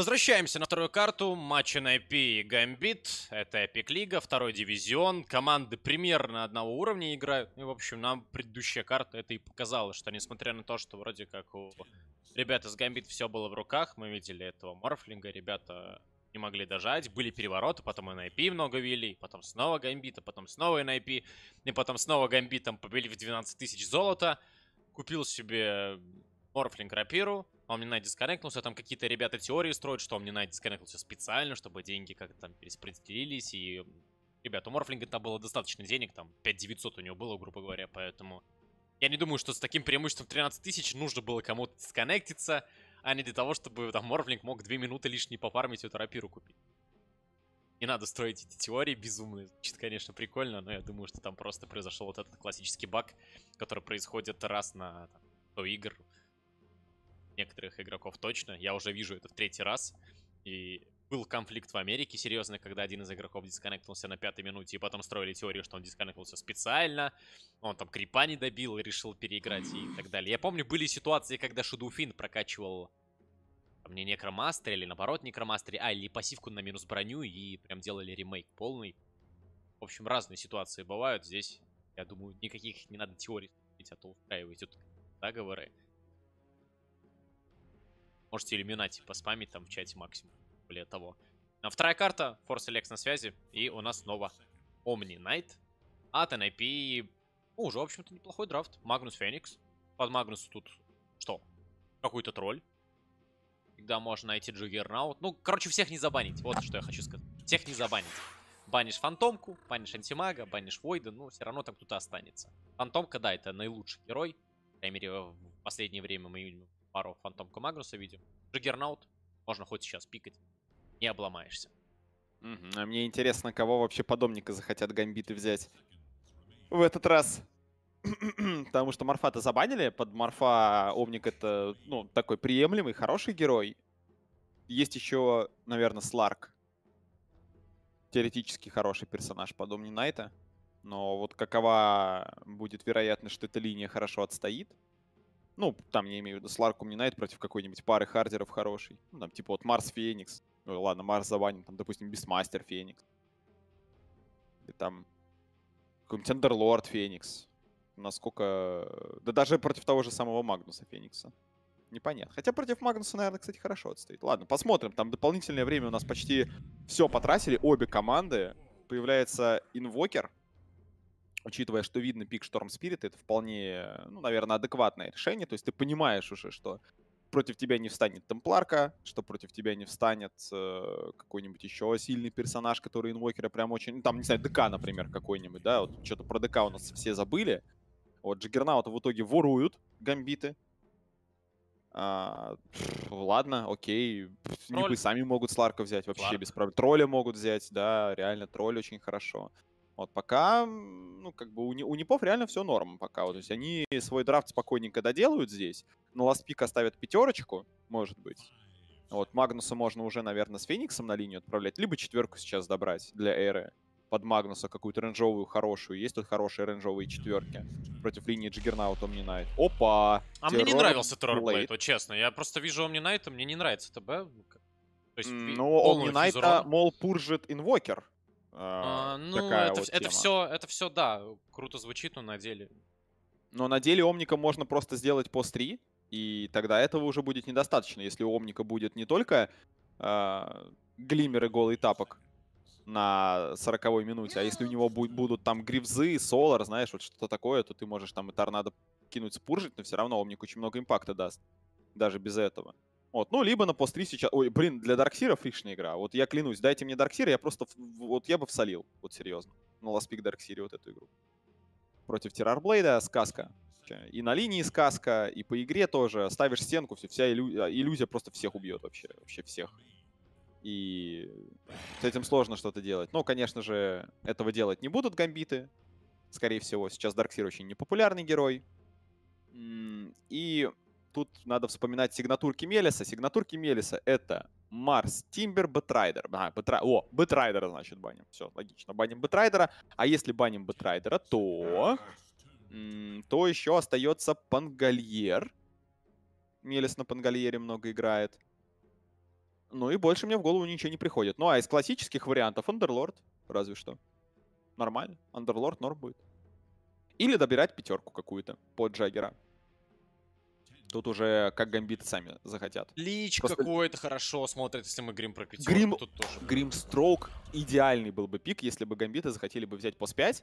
Возвращаемся на вторую карту. Матчи на и Гамбит. Это Эпик Лига, второй дивизион. Команды примерно одного уровня играют. И, в общем, нам предыдущая карта это и показала, что несмотря на то, что вроде как у ребят из Гамбит все было в руках, мы видели этого Морфлинга, ребята не могли дожать, были перевороты, потом и на IP много вели, потом снова Гамбита, потом снова и на IP, и потом снова Гамбитом побили в 12 тысяч золота. Купил себе Морфлинг рапиру, он мне дисконнектнулся, там какие-то ребята теории строят, что он мне дисконнектнулся специально, чтобы деньги как-то там перераспределились, и... Ребята, у Морфлинга там было достаточно денег, там 5900 у него было, грубо говоря, поэтому... Я не думаю, что с таким преимуществом 13 тысяч нужно было кому-то дисконнектиться, а не для того, чтобы там Морфлинг мог 2 минуты лишние пофармить эту рапиру купить. Не надо строить эти теории безумные. Звучит, конечно, прикольно, но я думаю, что там просто произошел вот этот классический баг, который происходит раз на там, 100 игр некоторых игроков точно. Я уже вижу это в третий раз. И был конфликт в Америке серьезный, когда один из игроков дисконнектнулся на пятой минуте, и потом строили теорию, что он дисконнектнулся специально, он там крипа не добил и решил переиграть и так далее. Я помню, были ситуации, когда Шудуфин прокачивал мне Некромастер или наоборот Некромастер, а, или пассивку на минус броню и прям делали ремейк полный. В общем, разные ситуации бывают здесь. Я думаю, никаких не надо теорий, а то устраиваете тут заговоры. Можете Illuminati поспамить там в чате максимум. Более того. А вторая карта, 4ce, Lex на связи. И у нас снова Omniknight. От NIP. Ну, уже, в общем-то, неплохой драфт. Magnus Phoenix. Под Магнусу тут что? Какой-то тролль. Когда можно найти Juggernaut. Ну, короче, всех не забанить. Вот что я хочу сказать. Всех не забанить. Банишь Фантомку, банишь Антимага, банишь Войда, ну, все равно там кто-то останется. Фантомка, да, это наилучший герой. По крайней мере, в последнее время мы пару Фантомка Магнуса видим. Джиггернаут можно хоть сейчас пикать. Не обломаешься. А мне интересно, кого вообще подобника захотят гамбиты взять в этот раз. Потому что Марфа-то забанили. Под Марфа Омник это, ну, такой приемлемый, хороший герой. Есть еще, наверное, Сларк. Теоретически хороший персонаж под Омни Найта. Но вот какова будет вероятность, что эта линия хорошо отстоит, ну, там, я имею в виду, Сларкум не найт против какой-нибудь пары хардеров хороший. Ну, там, типа вот Марс Феникс. Ну, ладно, Марс забанен, там, допустим, Бисмастер Феникс. Или там какой-нибудь Андерлорд Феникс. Насколько... Да даже против того же самого Магнуса Феникса. Непонятно. Хотя против Магнуса, наверное, кстати, хорошо отстоит. Ладно, посмотрим. Там дополнительное время у нас почти все потратили. Обе команды. Появляется Инвокер учитывая, что видно пик Шторм Спирит, это вполне, ну, наверное, адекватное решение. То есть ты понимаешь уже, что против тебя не встанет Темпларка, что против тебя не встанет э, какой-нибудь еще сильный персонаж, который инвокера прям очень... Ну, там, не знаю, ДК, например, какой-нибудь, да? Вот что-то про ДК у нас все забыли. Вот Джиггернаута в итоге воруют гамбиты. А, пфф, ладно, окей. Нипы сами могут Сларка взять вообще Сларк. без проблем. Тролля могут взять, да, реально тролль очень хорошо. Вот пока, ну, как бы у, у Непов реально все норм пока. Вот, то есть они свой драфт спокойненько доделают здесь. На ластпик оставят пятерочку, может быть. Вот, Магнуса можно уже, наверное, с Фениксом на линию отправлять. Либо четверку сейчас добрать для Эры. Под Магнуса какую-то рейнджовую хорошую. Есть тут хорошие рейнджовые четверки. Против линии Джиггернаута Омнинайт. Опа! А мне не нравился Террорблейд, вот честно. Я просто вижу Омнинайта, мне не нравится ТБ. То есть, ну, Омнинайта, мол, пуржит инвокер. А, ну, это, вот это все, это все, да, круто звучит, но на деле. Но на деле Омника можно просто сделать пост 3, и тогда этого уже будет недостаточно, если у Омника будет не только э, Glimmer и голый тапок на 40 минуте, а если у него будут, будут там Greaves ы, Solar, знаешь, вот что-то такое, то ты можешь там и торнадо кинуть спурджить, но все равно Омник очень много импакта даст, даже без этого. Вот, ну, либо на pos 3 сейчас... Ой, блин, для Дарксира фришная игра. Вот я клянусь, дайте мне Дарксира, я просто... Вот я бы всолил, вот серьезно. На last pick Дарксире вот эту игру. Против Террорблейда сказка. И на линии сказка, и по игре тоже. Ставишь стенку, все, вся иллю... А, иллюзия просто всех убьет вообще. Вообще всех. И с этим сложно что-то делать. Но, конечно же, этого делать не будут гамбиты. Скорее всего, сейчас Dark Seer очень непопулярный герой. И тут надо вспоминать сигнатурки Мелиса. Сигнатурки Мелиса — это Mars, Timber, Batrider. А, Бэтрай... О, Бэтрайдера, значит, баним. Все, логично. Баним Бэтрайдера. А если баним Бэтрайдера, то... То еще остается Pangolier. Мелис на Пангальере много играет. Ну и больше мне в голову ничего не приходит. Ну а из классических вариантов Андерлорд, разве что. Нормально. Андерлорд норм будет. Или добирать пятерку какую-то под Джаггера. Тут уже как гамбиты сами захотят. Лич Просто- какой-то хорошо смотрит, если мы Грим прокрутим. Грим- Тут тоже. Гримстроук идеальный был бы пик, если бы гамбиты захотели бы взять пост 5.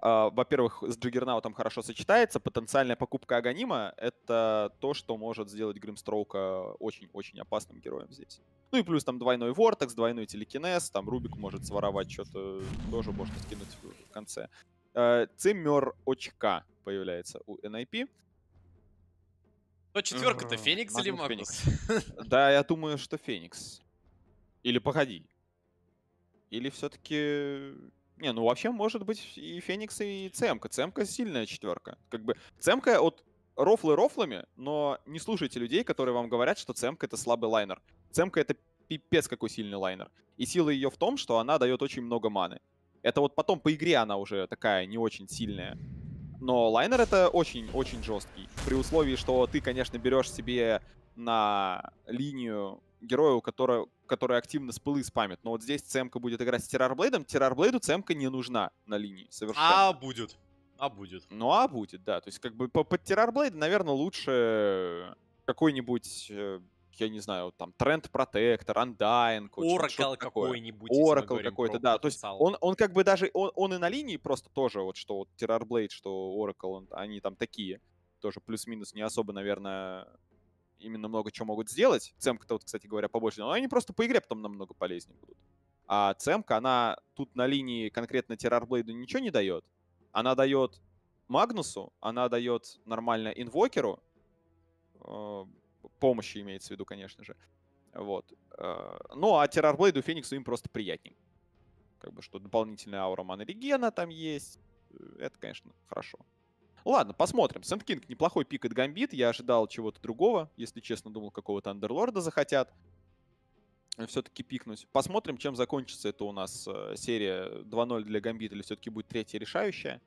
А, Во-первых, с Джиггернаутом хорошо сочетается. Потенциальная покупка Аганима — это то, что может сделать Гримстроука очень-очень опасным героем здесь. Ну и плюс там двойной Вортекс, двойной телекинез, там Рубик может своровать что-то, тоже можно скинуть в конце. Э, Циммер очка появляется у NIP. Кто четверка-то, Ага, Феникс или Магнус? Да, я думаю, что Феникс. Или погоди. Или все-таки... Не, ну вообще может быть и Феникс, и Цемка. Цемка сильная четверка. Как бы Цемка от рофлы рофлами, но не слушайте людей, которые вам говорят, что Цемка это слабый лайнер. Цемка это пипец какой сильный лайнер. И сила ее в том, что она дает очень много маны. Это вот потом по игре она уже такая не очень сильная. Но лайнер это очень-очень жесткий. При условии, что ты, конечно, берешь себе на линию героя, у которого, который активно спылы спамит. Но вот здесь Цемка будет играть с Террарблейдом. Террарблейду Цемка не нужна на линии совершенно. А будет. А будет. Ну, а будет, да. То есть, как бы по- под Террарблейд, наверное, лучше какой-нибудь, э, я не знаю, там, Тренд Протектор, Undying. вот что- Оракл что-то такое. какой-нибудь. говорим какой-то, да. То есть он, он как бы даже, он, он и на линии просто тоже, вот что вот Terrorblade, что Oracle, он- они там такие. Тоже плюс-минус не особо, наверное, именно много чего могут сделать. Цемка-то вот, кстати говоря, побольше. Но они просто по игре потом намного полезнее будут. А Цемка, она тут на линии конкретно Террорблейду ничего не дает. Она дает Магнусу, она дает нормально Инвокеру. Помощи имеется в виду, конечно же. Вот. э, Ну, а Террорблейду, Фениксу им просто приятней. Как бы, что дополнительная аура маны регена там есть. Э, Это, конечно, хорошо. Ладно, посмотрим. Сент Кинг неплохой пик от Гамбит. Я ожидал чего-то другого. Если честно, думал, какого-то Андерлорда захотят все-таки пикнуть. Посмотрим, чем закончится это у нас э, серия 2-0 для Гамбит, или все-таки будет третья решающая.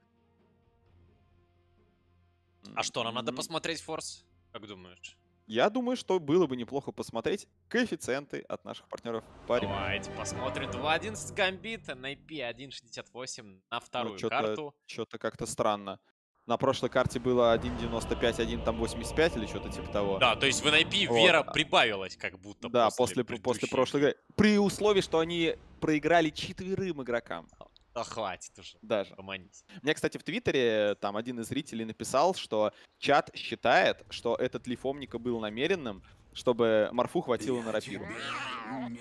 А что, нам надо М, посмотреть Форс? Как думаешь? Я думаю, что было бы неплохо посмотреть коэффициенты от наших партнеров по Риму. Давайте посмотрим. 2.11 Гамбит, NIP 1.68 на вторую чё-то карту. Что-то как-то странно. На прошлой карте было 1.95, 1 там 85 или что-то типа того. Да, то есть в NIP Вот. вера прибавилась как будто Да, после, после предыдущей. прошлой игры. При условии, что они проиграли четверым игрокам. Да хватит уже, Даже. поманись. Мне, кстати, в Твиттере там один из зрителей написал, что чат считает, что этот лиф Омника был намеренным, чтобы Марфу хватило на рапиру.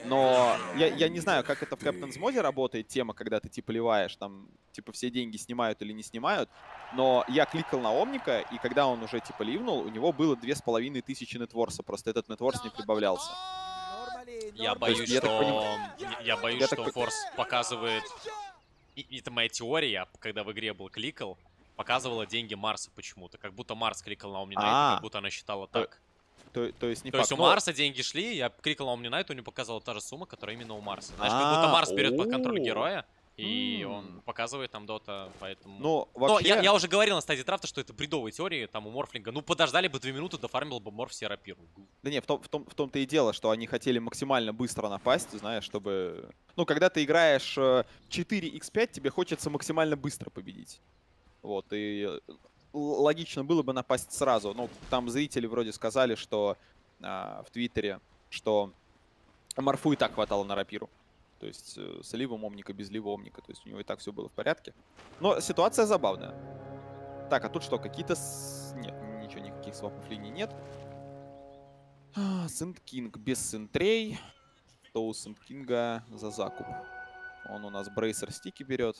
Но я, я не знаю, как это в Captain's моде работает, тема, когда ты типа ливаешь, там, типа все деньги снимают или не снимают. Но я кликал на Омника, и когда он уже типа ливнул, у него было две с половиной тысячи нетворса, просто этот нетворс не прибавлялся. Я есть, боюсь, так что... я- Я боюсь, Я так что пон- Форс показывает... И это моя теория, когда в игре был кликал, показывала деньги Марса почему-то. Как будто Марс кликал на Omni Knight, А. как будто она считала так. То, то есть не То факт. есть у но- Марса деньги шли, я кликал на Omni Knight, у него показывала та же сумма, которая именно у Марса. Знаешь, как будто А, Марс берет под контроль героя, и М. он показывает там дота, поэтому... Ну, Но вообще... я, я уже говорил на стадии драфта, что это бредовые теории, там у Морфлинга. Ну, подождали бы две минуты, дофармил бы Морф Серапиру. Да не, в, том, в, том, в том-то и дело, что они хотели максимально быстро напасть, знаешь, чтобы... Ну, когда ты играешь э, 4x5, тебе хочется максимально быстро победить. Вот, и э, логично было бы напасть сразу. Ну, там зрители вроде сказали, что а, в Твиттере, что Марфу и так хватало на рапиру. То есть э, с ливом Омника, без лива Омника. То есть у него и так все было в порядке. Но ситуация забавная. Так, а тут что, какие-то... с- Нет, ничего, никаких свапов линий нет. А, Сент Кинг без сентрей. То у Сент Кинга за закуп. Он у нас брейсер стики берет.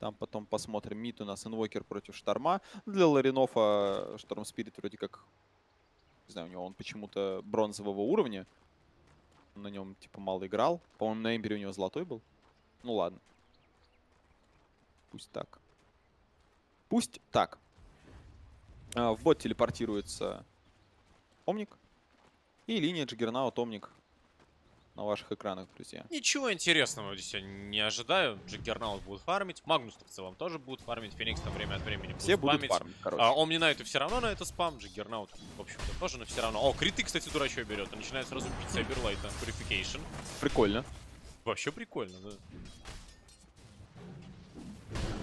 Там потом посмотрим. Мид у нас инвокер против Шторма. Для Ларинова Шторм Спирит вроде как... Не знаю, у него он почему-то бронзового уровня. На нем типа мало играл. По-моему, на Эмбере у него золотой был. Ну ладно. Пусть так. Пусть так. А, в бот телепортируется Омник. И линия Juggernaut Омник на ваших экранах, друзья. Ничего интересного здесь я не ожидаю. Juggernaut будет фармить. Magnus в целом тоже будет фармить. Феникс там время от времени будет Все будут фармить, короче. А, Омни Найту все равно на это спам. Juggernaut, в общем-то, тоже на все равно. О, криты, кстати, дурачок берет. Он начинает сразу бить Сайберлайта. Purification. Прикольно. Вообще прикольно, да.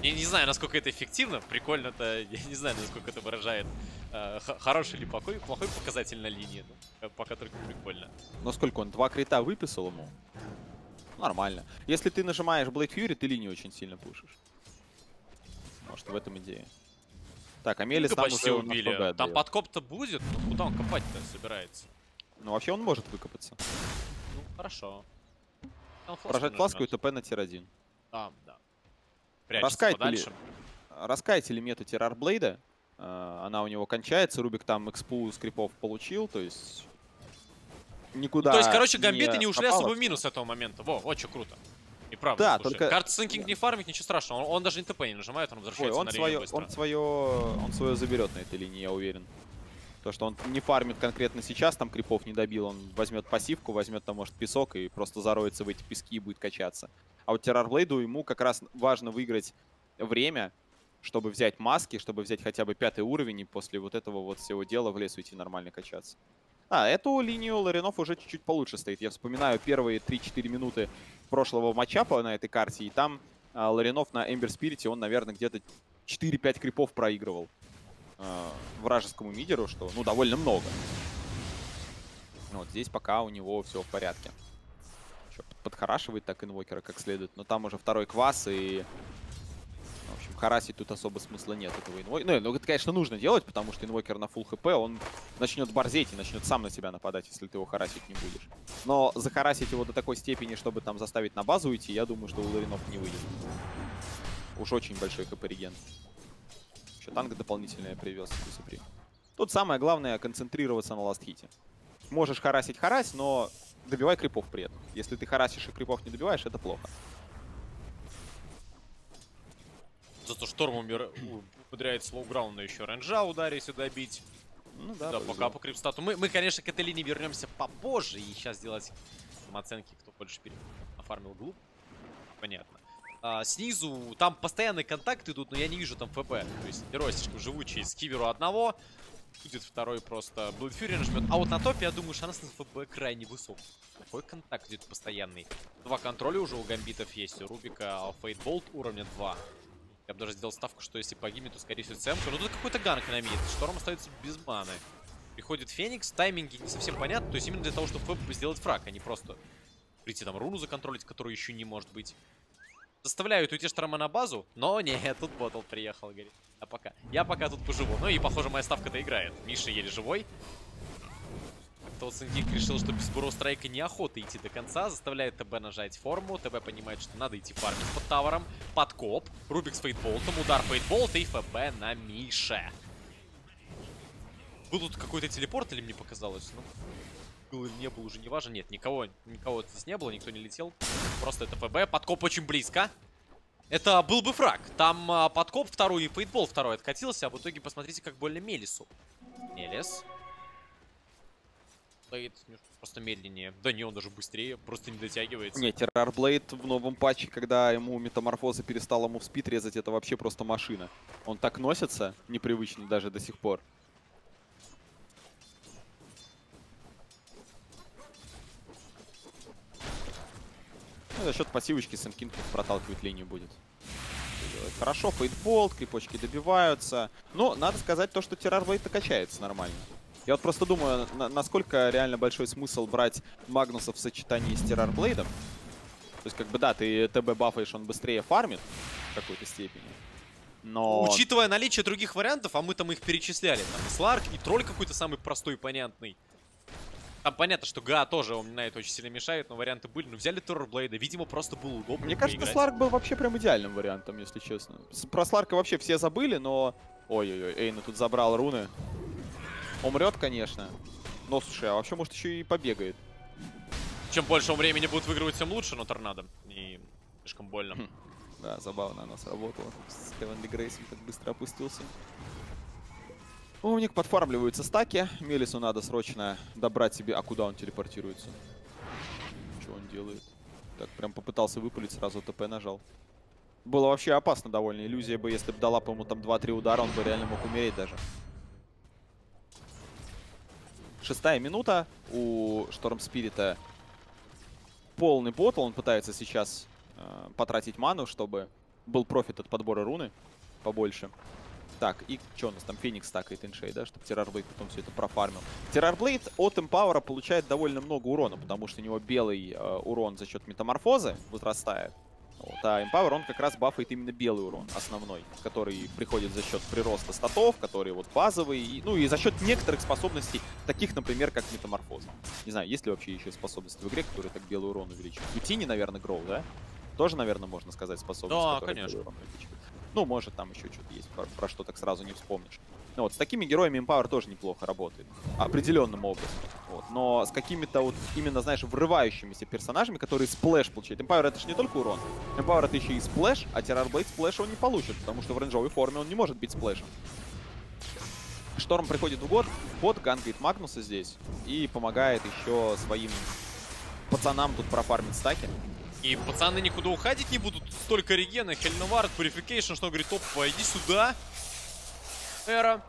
Я не знаю, насколько это эффективно. Прикольно-то, я не знаю, насколько это выражает э, хороший или плохой, плохой показатель на линии. Ну, э, пока только прикольно. Но сколько он? Два крита выписал ему? Нормально. Если ты нажимаешь Blade Fury, ты линию очень сильно пушишь. Может, в этом идея. Так, Амелис там почти уже убили. Там подкоп-то будет, но куда он копать-то собирается? Ну, вообще он может выкопаться. Ну, хорошо. Поражать фласку и. ТП на тир-1. Да, да. Прячется Раскайт подальше. Раскайте ли мету Террарблейда? Э, Она у него кончается. Рубик там экспу скрипов получил, то есть... Никуда Ну, то есть, короче, гамбиты не ушли пропало особо в минус с этого момента. Во, очень круто. И правда, Да, слушай, только- карт синкинг не фармит, ничего страшного. Он, он даже не ТП не нажимает, он Ой, возвращается он на свое, быстро. он свое, он свое заберет на этой линии, я уверен. То, что он не фармит конкретно сейчас, там крипов не добил, он возьмет пассивку, возьмет там, может, песок и просто зароется в эти пески и будет качаться. А вот Террарблейду ему как раз важно выиграть время, чтобы взять маски, чтобы взять хотя бы пятый уровень и после вот этого вот всего дела в лес уйти нормально качаться. А, эту линию Ларинов уже чуть-чуть получше стоит. Я вспоминаю первые 3-4 минуты прошлого матчапа на этой карте, и там а, Ларинов на Эмбер Спирите, он, наверное, где-то 4-5 крипов проигрывал э, вражескому мидеру, что, ну, довольно много. Вот здесь пока у него все в порядке. Чё, подхорашивает так инвокера как следует, но там уже второй квас, и... В общем, харасить тут особо смысла нет этого инвокера. Ну, ну, это, конечно, нужно делать, потому что инвокер на full хп, он начнет борзеть и начнет сам на себя нападать, если ты его харасить не будешь. Но захарасить его до такой степени, чтобы там заставить на базу уйти, я думаю, что у Ларинов не выйдет. Уж очень большой хп regen. Еще танго дополнительный я привез. Тут самое главное концентрироваться на last hit е. Можешь харасить харась, но добивай крипов при этом. Если ты харасишь и крипов не добиваешь, это плохо. Зато Шторм умер... у- умудряется low ground а еще range а ударить и добить. Ну да, Да, повезло. пока по creep stat у. Мы, мы, конечно, к этой линии вернемся попозже. И сейчас делать самооценки, кто больше пере... оформил глуп. Понятно. А, снизу там постоянные контакты идут, но я не вижу там ФБ. То есть слишком живучий. Скиверу одного. Будет второй просто Fury нажмет. А вот на топе, я думаю, шанс на ФБ крайне высок. Какой контакт идет постоянный? Два контроля уже у гамбитов есть. У Рубика а Фейт Болт уровня 2. Я бы даже сделал ставку, что если погибнет, то скорее всего цемка. Но тут какой-то ганк на мид. Шторм остается без маны. Приходит Феникс, тайминги не совсем понятны. То есть именно для того, чтобы ФБ сделать фраг, а не просто прийти там руну законтролить, которую еще не может быть. Заставляют уйти Шторма на базу, но нет, тут Ботл приехал, говорит. А пока. Я пока тут поживу. Ну и, похоже, моя ставка-то играет. Миша еле живой. Как-то вот Сенгик решил, что без Буро Страйка неохота идти до конца. Заставляет ТБ нажать форму. ТБ понимает, что надо идти фармить под тавером. Подкоп. Рубик с фейтболтом. Удар фейтболта и ФБ на Мише. Был тут какой-то телепорт или мне показалось? Ну, был или не был, уже не важно. Нет, никого, никого здесь не было, никто не летел. Просто это ФБ. Подкоп очень близко. Это был бы фраг. Там а, подкоп второй и фейтбол второй откатился, а в итоге посмотрите, как больно Мелису. Мелис. Немножко просто медленнее. Да не, он даже быстрее, просто не дотягивается. Не, Террарблейд в новом патче, когда ему метаморфоза перестал ему в спид резать, это вообще просто машина. Он так носится, непривычно даже до сих пор. Ну, за счет пассивочки Sand King проталкивать линию будет. Хорошо, Fade Bolt, крипочки добиваются. Но надо сказать то, что Террарблейд качается нормально. Я вот просто думаю, на- насколько реально большой смысл брать Магнуса в сочетании с Террарблейдом. То есть, как бы, да, ты ТБ бафаешь, он быстрее фармит в какой-то степени. Но... Учитывая наличие других вариантов, а мы там их перечисляли. Там Сларк, и тролль какой-то самый простой и понятный. Там понятно, что ГА тоже он на это очень сильно мешает, но варианты были. Ну, взяли Террорблейда, видимо, просто было удобно Мне кажется, поиграть. Сларк был вообще прям идеальным вариантом, если честно. Про Сларка вообще все забыли, но... Ой-ой-ой, Эйна тут забрал руны. Умрет, конечно. Но, слушай, а вообще, может, еще и побегает. Чем больше он времени будет выигрывать, тем лучше, но торнадо. И слишком больно. Хм. Да, забавно оно сработало. С Хевенли Грейсом так быстро опустился. У них подфармливаются стаки. Мелису надо срочно добрать себе... А куда он телепортируется? Чё, делает. Так, прям попытался выпалить, сразу ТП нажал. Было вообще опасно довольно. Иллюзия бы, если бы дала по ему там 2-3 удара, он бы реально мог умереть даже. Шестая минута у Шторм Спирита. Полный ботл. Он пытается сейчас э, потратить ману, чтобы был профит от подбора руны побольше. Так, и что у нас там? Феникс стакает иншей, да, чтобы Террорблейд потом все это профармил. Террорблейд от Эмпауэра получает довольно много урона, потому что у него белый э, урон за счет метаморфозы возрастает. Вот, а Empower, он как раз бафает именно белый урон, основной, который приходит за счет прироста статов, который вот базовый, и, ну и за счет некоторых способностей, таких, например, как метаморфоза. Не знаю, есть ли вообще еще способности в игре, которые так белый урон увеличивают. У Тини, наверное, Гроу, да? Тоже, наверное, можно сказать способность, Да, конечно. урон увеличивает. Ну, может, там еще что-то есть, про, про что так сразу не вспомнишь. Ну, вот с такими героями Empower тоже неплохо работает. Определенным образом. Вот. Но с какими-то вот именно, знаешь, врывающимися персонажами, которые сплэш получают. Empower это же не только урон. Empower это еще и сплэш, а Terrorblade сплэш он не получит, потому что в рейнджовой форме он не может быть сплэшем. Шторм приходит в год, бот ганкает Магнуса здесь и помогает еще своим пацанам тут профармить стаки. И пацаны никуда уходить не будут. Столько регена, Хельнвард, Purification, что он говорит, оп, иди сюда. Эра.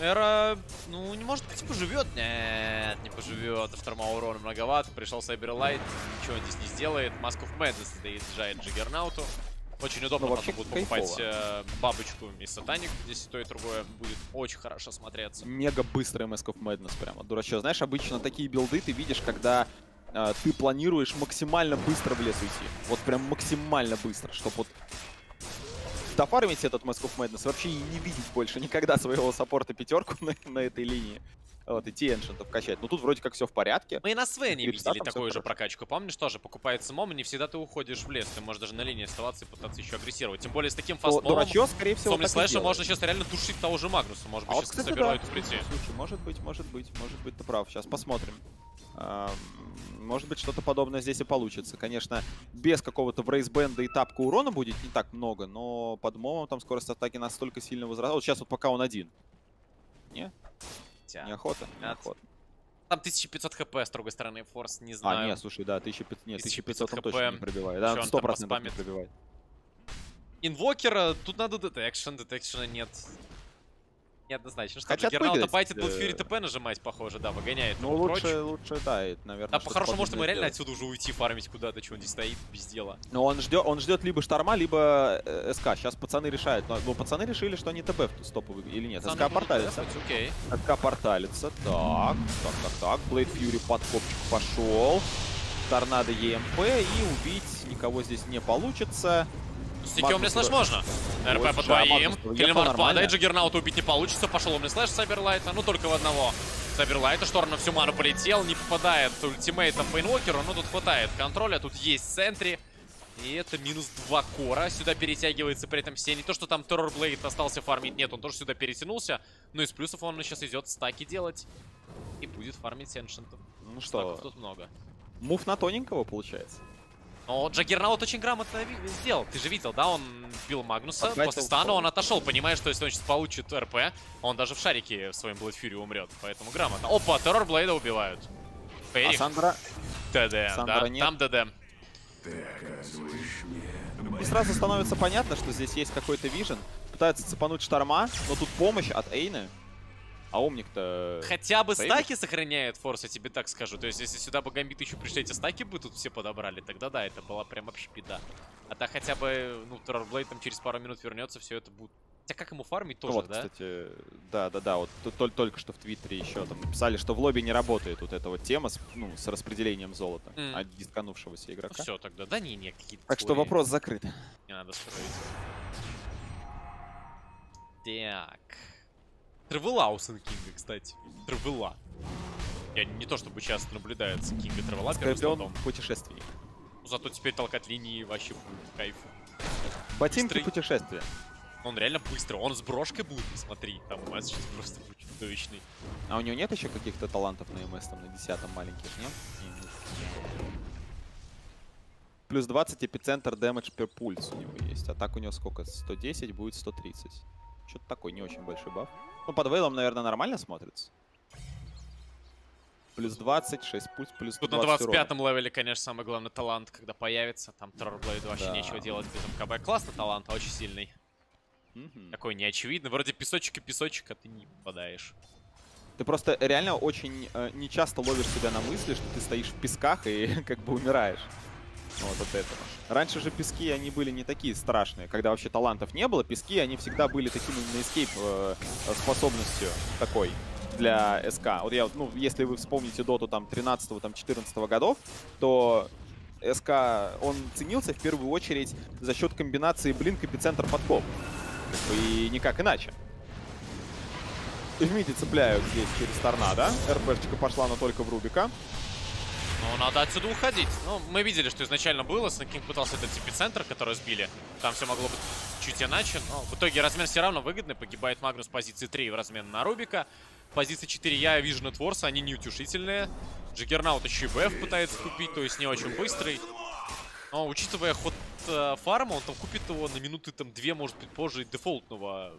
Эра, ну, не может быть, поживет. Нет, не поживет. У Шторма урона многовато. Пришел Сайберлайт, ничего он здесь не сделает. Mask of Madness доезжает Джиггернауту. Очень удобно Ну, потом будет покупать э, бабочку и сатаник. Здесь и то, и другое будет очень хорошо смотреться. Мега быстрый Mask of Madness прямо. Дурачок. Знаешь, обычно такие билды ты видишь, когда э, ты планируешь максимально быстро в лес уйти. Вот прям максимально быстро, чтобы вот дофармить этот Mask of Madness, вообще и не видеть больше никогда своего саппорта пятерку на, на этой линии. Вот, идти эншентов качать. Ну тут вроде как все в порядке. Мы и на Свене видели такую же прокачку. Помнишь, тоже покупает самом, и не всегда ты уходишь в лес. Ты можешь даже на линии оставаться и пытаться еще агрессировать. Тем более с таким То фастмовом, Дурачок, скорее всего, Сомли так и Слэша можно сейчас реально тушить того же Магнуса. Может А быть, вот, сейчас кстати, собирают да. прийти. Слушай, может быть, может быть, может быть, ты прав. Сейчас посмотрим. Может быть, что-то подобное здесь и получится. Конечно, без какого-то брейсбенда и тапка урона будет не так много, но под мовом там скорость атаки настолько сильно возрастает. Вот сейчас вот пока он один. Хотя, Неохота? Неохота. Там 1500 хп с другой стороны, Форс, не А, знаю. нет, слушай, да, 1500, нет, 1500 1500 он точно не пробивает. Да, он там 100% не поспамит. пробивает. Инвокера, тут надо детекшн, детекшена нет. Неоднозначно. Что Хотят выиграть, Пайтит будет Фьюри ТП нажимать, похоже, да, выгоняет Ну, лучше, прочь. лучше, да, это, наверное, Да, хорошо, может, ему реально отсюда уже уйти, фармить куда-то, что он здесь стоит без дела. Но он ждет, он ждет либо шторма, либо э, СК. Сейчас пацаны решают. Но, ну, пацаны решили, что они ТБ в стоповый или нет. Пацаны СК порталится. Окей. СК порталится. Так, так, так, так. Блейд Фьюри под копчик пошел. Торнадо ЕМП и убить никого здесь не получится. Стики Омни Слэш туда. можно. РП по двоим. Хельмар падает, Джиггернаута убить не получится. Пошел Omnislash Сайберлайта, ну только в одного. Сайберлайта, Шторм на всю ману полетел, не попадает ультимейтом по инвокеру, но тут хватает контроля, тут есть центри. И это минус 2 кора. Сюда перетягивается при этом все. Не то, что там Террорблейд остался фармить. Нет, он тоже сюда перетянулся. Но из плюсов он сейчас идет стаки делать. И будет фармить эншентов. Ну Стаков что, тут много. move на тоненького получается. Но Джаггернаут очень грамотно сделал. Ты же видел, да? Он бил Магнуса. Отбайтил После стана он отошел, понимая, что если он сейчас получит РП, он даже в шарике в своем Blood Fury умрет. Поэтому грамотно. Опа, Террор Блейда убивают. А Фейри. Сандра... ДД, Сандра да. нет. Там ДД. И сразу становится понятно, что здесь есть какой-то вижен. Пытаются цепануть шторма, но тут помощь от Эйны. А умник-то... Хотя бы Фейри? стаки сохраняет Форс, я тебе так скажу. То есть, если сюда бы Гамбит еще пришли, эти стаки бы тут все подобрали, тогда да, это была прям вообще беда. А так хотя бы, ну, Террорблейд там через пару минут вернется, все это будет. Хотя как ему фармить Ну тоже, вот, да? кстати, да, да, да, вот тут тол- только что в Твиттере еще там написали, что в лобби не работает вот эта вот тема с, ну, с распределением золота Мгм. от дисканувшегося игрока. все тогда. Да не, не, какие-то Так что условия вопрос закрыт. Не надо строить. Так. Тревела у Сын Кинга, кстати. Тревела. Я не то чтобы часто наблюдается Кинга Тревела первым столбом. путешествий. Но Зато теперь толкать линии вообще будет кайф. Ботинки Быстрый. путешествия. Он реально быстрый. Он с брошкой будет, смотри. Там МС сейчас просто будет чудовищный. А у него нет еще каких-то талантов на МС там на десятом маленьких, нет? Не, нет. Плюс 20 эпицентр дэмэдж per пульс у него есть. А так у него сколько? 110 будет 130. Что-то такой не очень большой баф. Ну, под вейлом, наверное, нормально смотрится. плюс 20, 6 пульс, плюс Тут на 25-м левеле, конечно, самый главный талант, когда появится. Там Террорблейду вообще Да. нечего делать без МКБ. Классный талант, очень сильный. Мгм. Такой неочевидный. Вроде песочек и песочек, а ты не попадаешь. Ты просто реально очень э, нечасто ловишь себя на мысли, что ты стоишь в песках и как бы умираешь. Вот от этого. Раньше же пески, они были не такие страшные. Когда вообще талантов не было, пески, они всегда были таким на эскейп способностью такой для СК. Вот я, ну, если вы вспомните доту там 13 там 14 годов, то СК, он ценился в первую очередь за счет комбинации блинк эпицентр подкоп. И никак иначе. В цепляют здесь через торнадо. РПшечка пошла, но только в Рубика. Ну, надо отсюда уходить. Ну, мы видели, что изначально было. Снэкинг пытался этот эпицентр, который сбили. Там все могло быть чуть иначе. Но в итоге размен все равно выгодный. Погибает Магнус позиции 3 в размен на Рубика. Позиции 4 я вижу на Творса, они неутешительные. Джиггернаут еще и БФ пытается купить, то есть не очень быстрый. Но учитывая ход э, фарма, он там купит его на минуты там две, может быть, позже дефолтного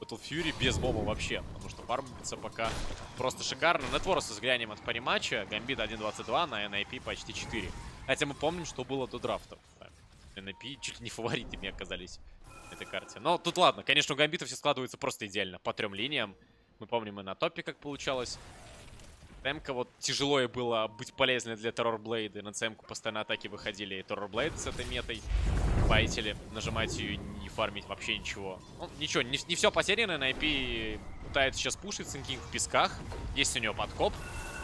Battle Fury без моба вообще. Потому что фармится пока просто шикарно. Нетворс взглянем от париматча. Гамбит 1.22 на NIP почти 4. Хотя мы помним, что было до драфта. NIP чуть ли не фаворитами оказались на этой карте. Но тут ладно, конечно, у Гамбита все складывается просто идеально. По трем линиям. Мы помним и на топе, как получалось. ЦМК вот тяжело и было быть полезной для Террорблейда. На ЦМКу постоянно атаки выходили и Террорблейд с этой метой. Байтили, нажимать ее фармить вообще ничего. Ну, ничего, не, не все потеряно. На IP пытается сейчас пушить Синкинг в песках. Есть у него подкоп.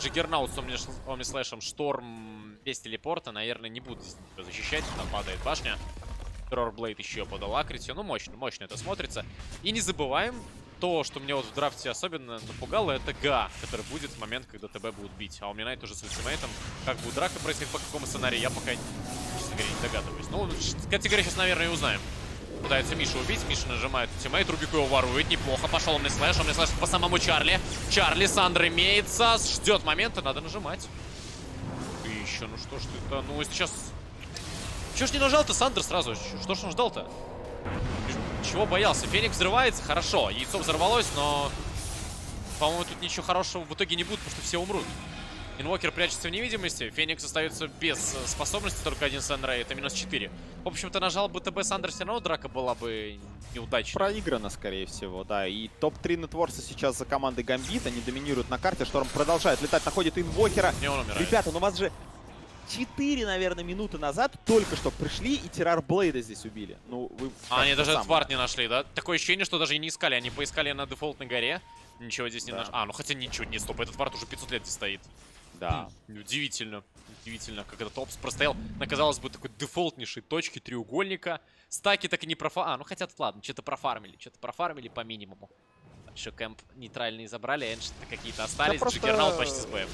Джиггернаут с Омни- Омнислэшем, Шторм без телепорта, наверное, не будут защищать. Там падает башня. Террорблейд еще подал акритию. Ну, мощно, мощно это смотрится. И не забываем, то, что меня вот в драфте особенно напугало, это ГА, который будет в момент, когда ТБ будут бить. А у меня тоже с ультимейтом. Как будет драка происходить, по какому сценарию, я пока, честно говоря, не догадываюсь. Ну, кстати говоря, сейчас, наверное, и узнаем. Пытается Миша убить, Миша нажимает ультимейт, Рубику его ворует, неплохо, пошел на слэш, он слэш по самому Чарли. Чарли, Sunder имеется, ждет момента, надо нажимать. И еще, ну что ж ты это, ну сейчас... Чего ж не нажал-то Sunder сразу? Что ж он ждал-то? Чего боялся? Феникс взрывается, хорошо. Яйцо взорвалось, но... По-моему, тут ничего хорошего в итоге не будет, потому что все умрут. Инвокер прячется в невидимости, Феникс остается без э, способности, только один Sun Ray, это минус 4. В общем-то, нажал бы ТБ Sunder, все равно драка была бы неудачной. Проиграно, скорее всего, да. И топ-3 нетворса сейчас за командой Гамбит. Они доминируют на карте. Шторм продолжает летать, находит инвокера. Не он умирает. Ребята, ну вас же 4, наверное, минуты назад только что пришли и Террар Блейда здесь убили. Ну, вы... А, они даже этот вард не нашли, да? Такое ощущение, что даже и не искали. Они поискали на дефолтной горе. Ничего здесь не Да. нашли. А, ну хотя ничего, не, стоп, этот вард уже 500 лет здесь стоит. Да. Хм, Удивительно. Удивительно, как этот опс простоял на, казалось бы, такой дефолтнейшей точке треугольника. Стаки так и не профа... А, ну хотя тут ладно, что-то профармили. Что-то профармили по минимуму. Еще camp нейтральные забрали, эншенты какие-то остались. просто- Джиггернаут почти с БФ.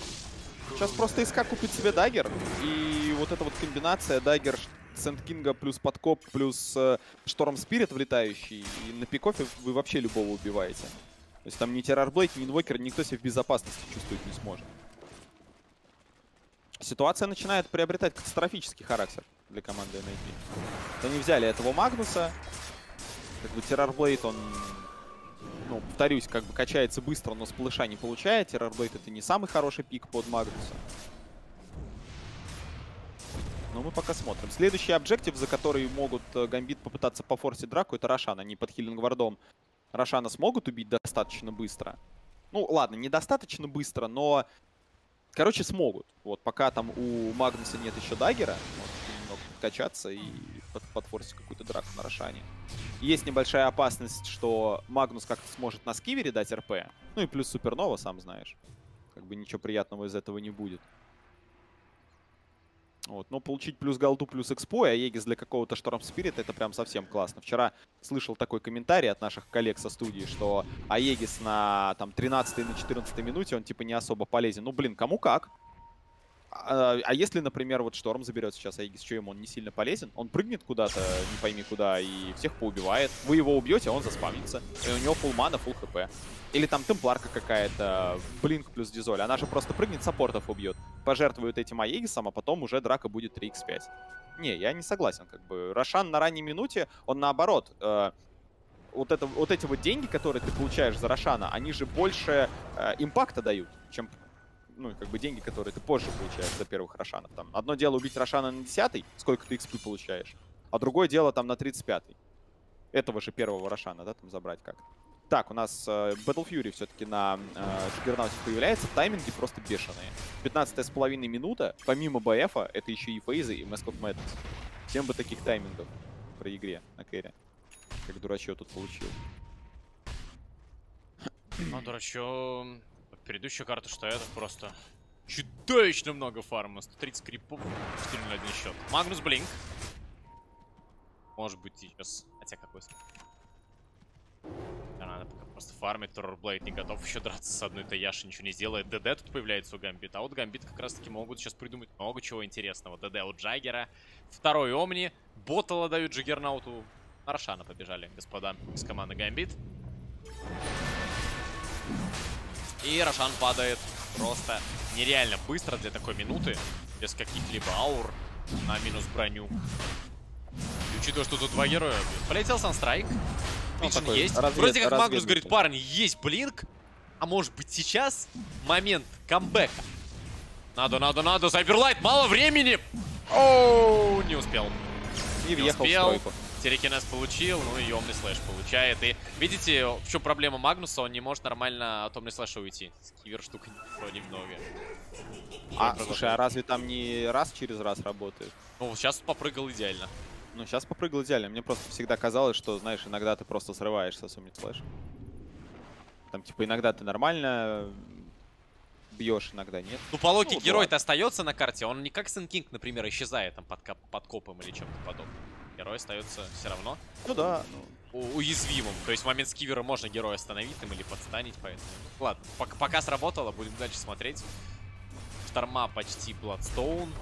Сейчас просто СК купит себе dagger. И вот эта вот комбинация dagger Sand King а плюс подкоп плюс э, Шторм Спирит влетающий. И на pick-off е вы вообще любого убиваете. То есть там ни Террорблейд, ни Инвокер, никто себя в безопасности чувствовать не сможет. Ситуация начинает приобретать катастрофический характер для команды NIP. Они взяли этого Магнуса. Как бы Террорблейд, он, ну, повторюсь, как бы качается быстро, но сплэша не получает. Террорблейд это не самый хороший пик под Магнуса. Но мы пока смотрим. Следующий объектив, за который могут э, Гамбит попытаться пофорсить драку, это Рошан. Они под Хиллингвардом Рошана смогут убить достаточно быстро. Ну, ладно, недостаточно быстро, но... Короче, смогут. Вот, пока там у Магнуса нет еще даггера, может немного подкачаться и под, подфорсить какую-то драку на Рошане. Есть небольшая опасность, что Магнус как-то сможет на скивере дать РП. Ну и плюс Супернова, сам знаешь. Как бы ничего приятного из этого не будет. Вот. Но получить плюс голду, плюс экспо, и Аегис для какого-то Шторм Спирит это прям совсем классно. Вчера слышал такой комментарий от наших коллег со студии, что Аегис на там 13 на 14 минуте, он типа не особо полезен. Ну, блин, кому как. А, а если, например, вот Шторм заберет сейчас Аегис, что ему он не сильно полезен? Он прыгнет куда-то, не пойми куда, и всех поубивает. Вы его убьете, а он заспамится. И у него фул мана, фул хп. Или там темпларка какая-то, блинк плюс дизоль. Она же просто прыгнет, саппортов убьет. Пожертвуют этим Аегисом, а потом уже драка будет 3x5. Не, я не согласен, как бы. Рошан на ранней минуте, он наоборот, э, вот, это, вот эти вот деньги, которые ты получаешь за Рошана, они же больше э, импакта дают, чем ну, как бы деньги, которые ты позже получаешь за первых Рошанов. Там, одно дело убить Рошана на 10 сколько ты XP получаешь, а другое дело там на 35-й. Этого же первого Рошана, да, там забрать как. Так, у нас э, Battle Fury все-таки на э, Джиггернауте появляется. Тайминги просто бешеные. 15 с половиной минута, помимо БФа, это еще и фейзы, и Mascot Madness. Всем бы таких таймингов про игре на кэре. Как дурачок тут получил. Ну, дурачок... Предыдущая карта, что это просто чудовищно много фарма. 130 крипов, 4 на один счет. Магнус Блинк. Может быть сейчас. Хотя какой да, надо пока просто фармить. Террорблейд не готов еще драться с одной Таяши, ничего не сделает. ДД тут появляется у Гамбита. А вот Гамбит как раз таки могут сейчас придумать много чего интересного. ДД у Джаггера. Второй Омни. Ботала дают Джиггернауту. Аршана побежали, господа, из команды Гамбит. И Рошан падает просто нереально быстро для такой минуты. Без каких-либо аур на минус броню. И учитывая, что тут два героя. Полетел Санстрайк. Виджин ну, есть. Развед, Вроде как Магнус говорит, парни, есть блинк. А может быть сейчас момент камбэка. Надо, надо, надо. Сайберлайт, мало времени. Оу, не успел. И не успел. Telekinesis получил, ну и Omnislash получает. И видите, в чем проблема Магнуса? Он не может нормально от Omnislash а уйти. Skewer штука немного. А, слушай, а разве там не раз через раз работает? Ну, сейчас попрыгал идеально. Ну, сейчас попрыгал идеально. Мне просто всегда казалось, что, знаешь, иногда ты просто срываешься с Omnislash. Там, типа, иногда ты нормально бьешь, иногда нет. Ну, по логике, ну, герой-то остается на карте. Он не как Sand King, например, исчезает там под, подкопом или чем-то подобным герой остается все равно. Ну да. Ну. Уязвимым. То есть в момент Skewer а можно героя остановить им или подстанить, поэтому... Ладно, пока, пока сработало, будем дальше смотреть. Шторма почти Bloodstone.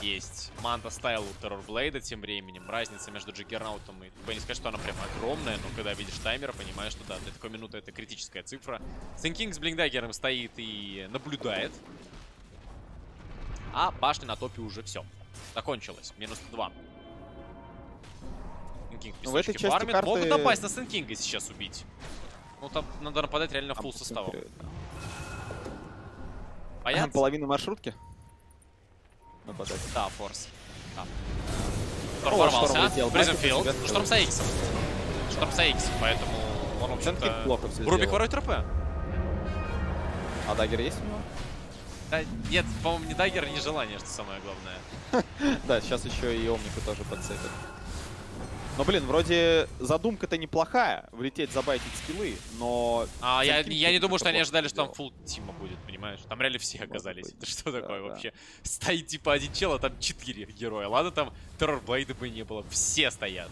Есть Manta Style у Террорблейда тем временем. Разница между Джиггернаутом и... Бы не сказать, что она прям огромная, но когда видишь таймер, понимаешь, что да, для такой минуты это критическая цифра. Сенкинг с Блингдаггером стоит и наблюдает. А башня на топе уже все. Закончилась. Минус 2. Сенкинг ну, в этой части фармит. Карты... Могут напасть на Сенкинга сейчас убить. Ну, там надо нападать реально фул составом. Боятся? Половину маршрутки? Нападать. Да, форс. Да. Шторм ворвался. Призмфилд. Ну, Шторм с Аиксом. Шторм с Аиксом, поэтому он, в общем-то... плохо все Рубик ворует РП. А dagger есть у него? Да, нет, по-моему, не дагер, не желание, что самое главное. Да, сейчас еще и Омнику тоже подцепят. Но, блин, вроде задумка-то неплохая, влететь, забайтить скиллы, но... А, я, я не думаю, что они ожидали, что там full team а будет, понимаешь? Там реально все оказались. Это что да, такое да. вообще? Стоит типа один чел, а там четыре героя. Ладно, там террорблейда бы не было, все стоят.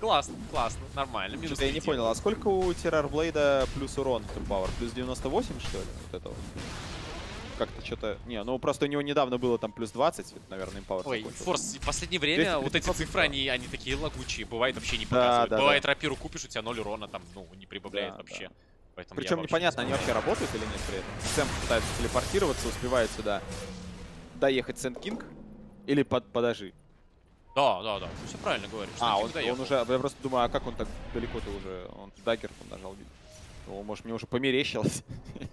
Классно, классно, нормально. Минус я не понял, а сколько у Террорблейда плюс урон Power? Плюс 98, что ли? Вот это вот как-то что-то... Не, ну просто у него недавно было там плюс 20, наверное, импауэр Ой, Форс, в последнее время вот эти цифры, они, они такие лагучие. Бывает вообще не показывают. Да, да, Бывает да. рапиру купишь, у тебя 0 урона там, ну, не прибавляет да, вообще. Да. Поэтому Причем непонятно, не они вообще работают или нет при этом. Сэм пытается телепортироваться, успевает сюда доехать Сент Кинг или под, подожди. Да, да, да, все правильно говоришь. А, он, он уже, я просто думаю, а как он так далеко-то уже, он dagger там нажал, видишь. О, может, мне уже померещилось.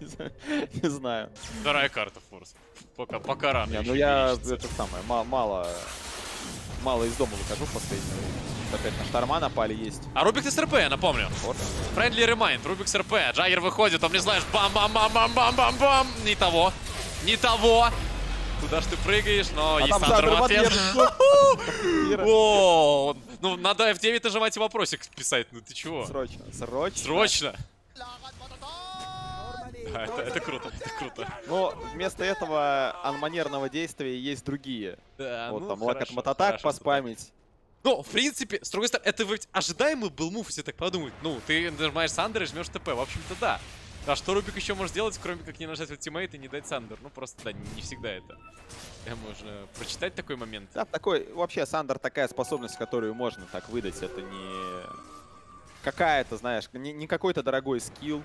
Не знаю. Вторая карта Force. Пока, пока рано. Не, ну я это самое, мало, мало из дома выхожу в последнее Опять на шторма напали есть. А Рубик с РП, я напомню. Friendly remind, Рубик с РП. Джаггер выходит, он не знаешь, бам-бам-бам-бам-бам-бам. Не того. Не того. Куда ж ты прыгаешь, но а есть Sunder. О, ну надо F9 нажимать и вопросик писать, ну ты чего? Срочно, срочно. Срочно. Да, это, это круто, это круто. Но вместо этого анманерного действия есть другие. Да, вот ну, там лакот мототак поспамить. Ну, в принципе, с другой стороны, это ведь ожидаемый был move, если так подумать. Ну, ты нажимаешь Sunder и жмешь ТП. В общем-то, да. А что Рубик еще может сделать, кроме как не нажать ultimate и не дать Sunder? Ну, просто, да, не всегда это. Можно прочитать такой момент. Да, такой, вообще, Sunder такая способность, которую можно так выдать. Это не какая-то, знаешь, не, не какой-то дорогой скилл.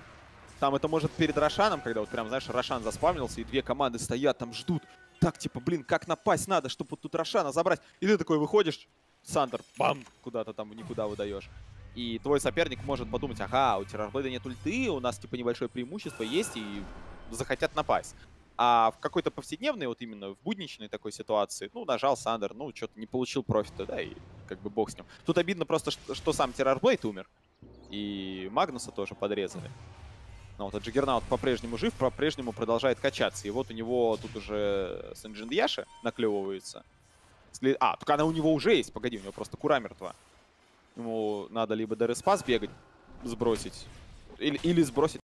Там это может перед Рошаном, когда вот прям, знаешь, Рошан заспавнился, и две команды стоят, там ждут. Так, типа, блин, как напасть надо, чтобы вот тут Рошана забрать. И ты такой выходишь, Sunder, бам, куда-то там никуда выдаешь. И твой соперник может подумать, ага, у Террорблейда нет ульты, у нас, типа, небольшое преимущество есть, и захотят напасть. А в какой-то повседневной, вот именно в будничной такой ситуации, ну, нажал Sunder, ну, что-то не получил профита, да, и как бы бог с ним. Тут обидно просто, что, что сам Террорблейд умер, и Магнуса тоже подрезали. Вот Джиггернаут по-прежнему жив, по-прежнему продолжает качаться. И вот у него тут уже Sange and Yasha наклевывается. Сли- А, только она у него уже есть, погоди, у него просто кура мертва. Ему надо либо ДР-спас бегать, сбросить, или, или сбросить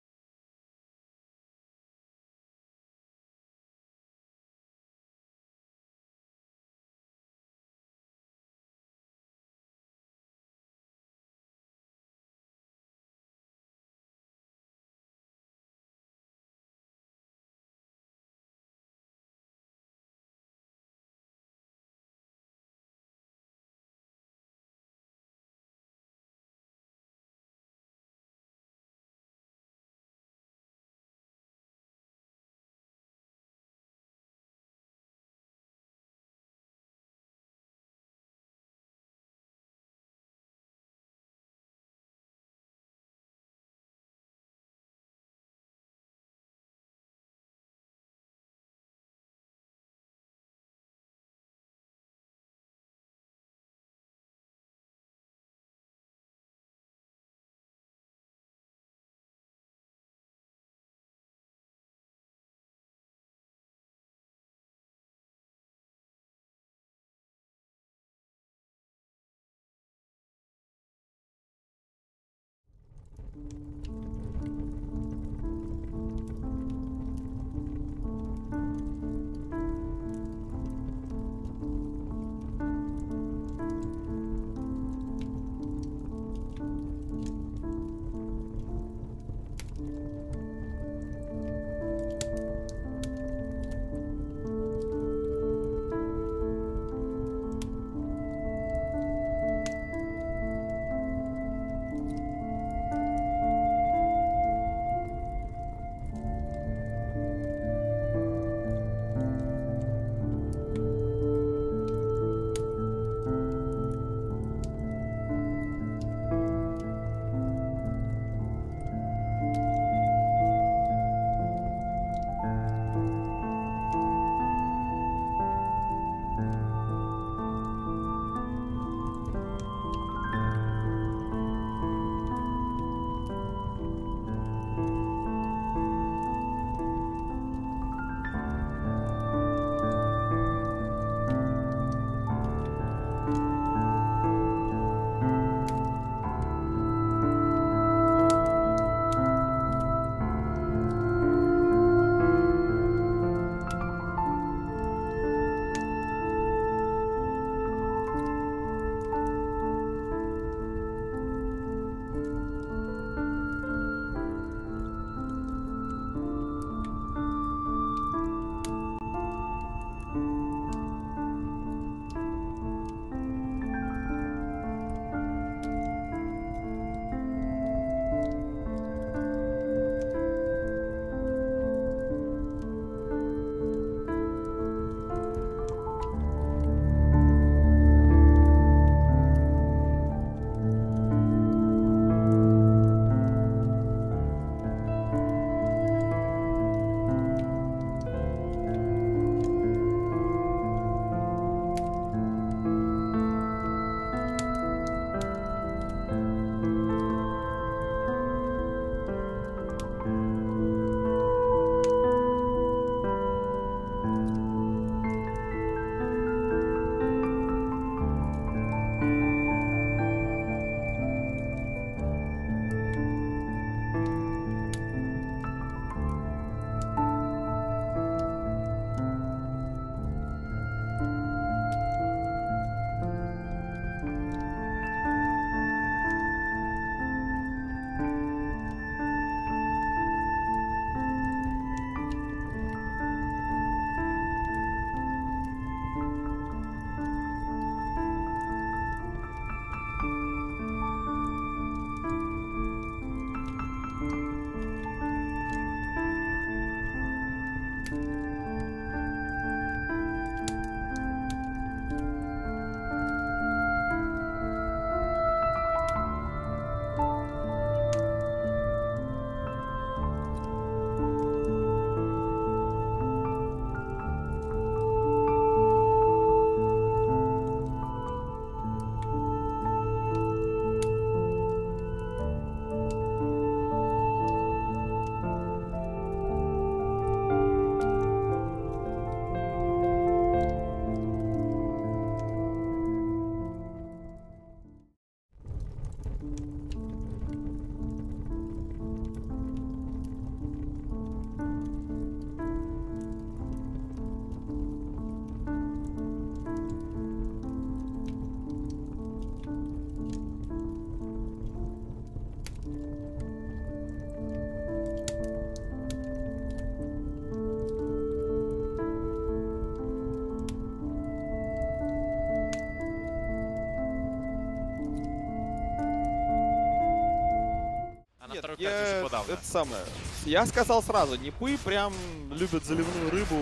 самое. Я сказал сразу, Непы прям любят заливную рыбу.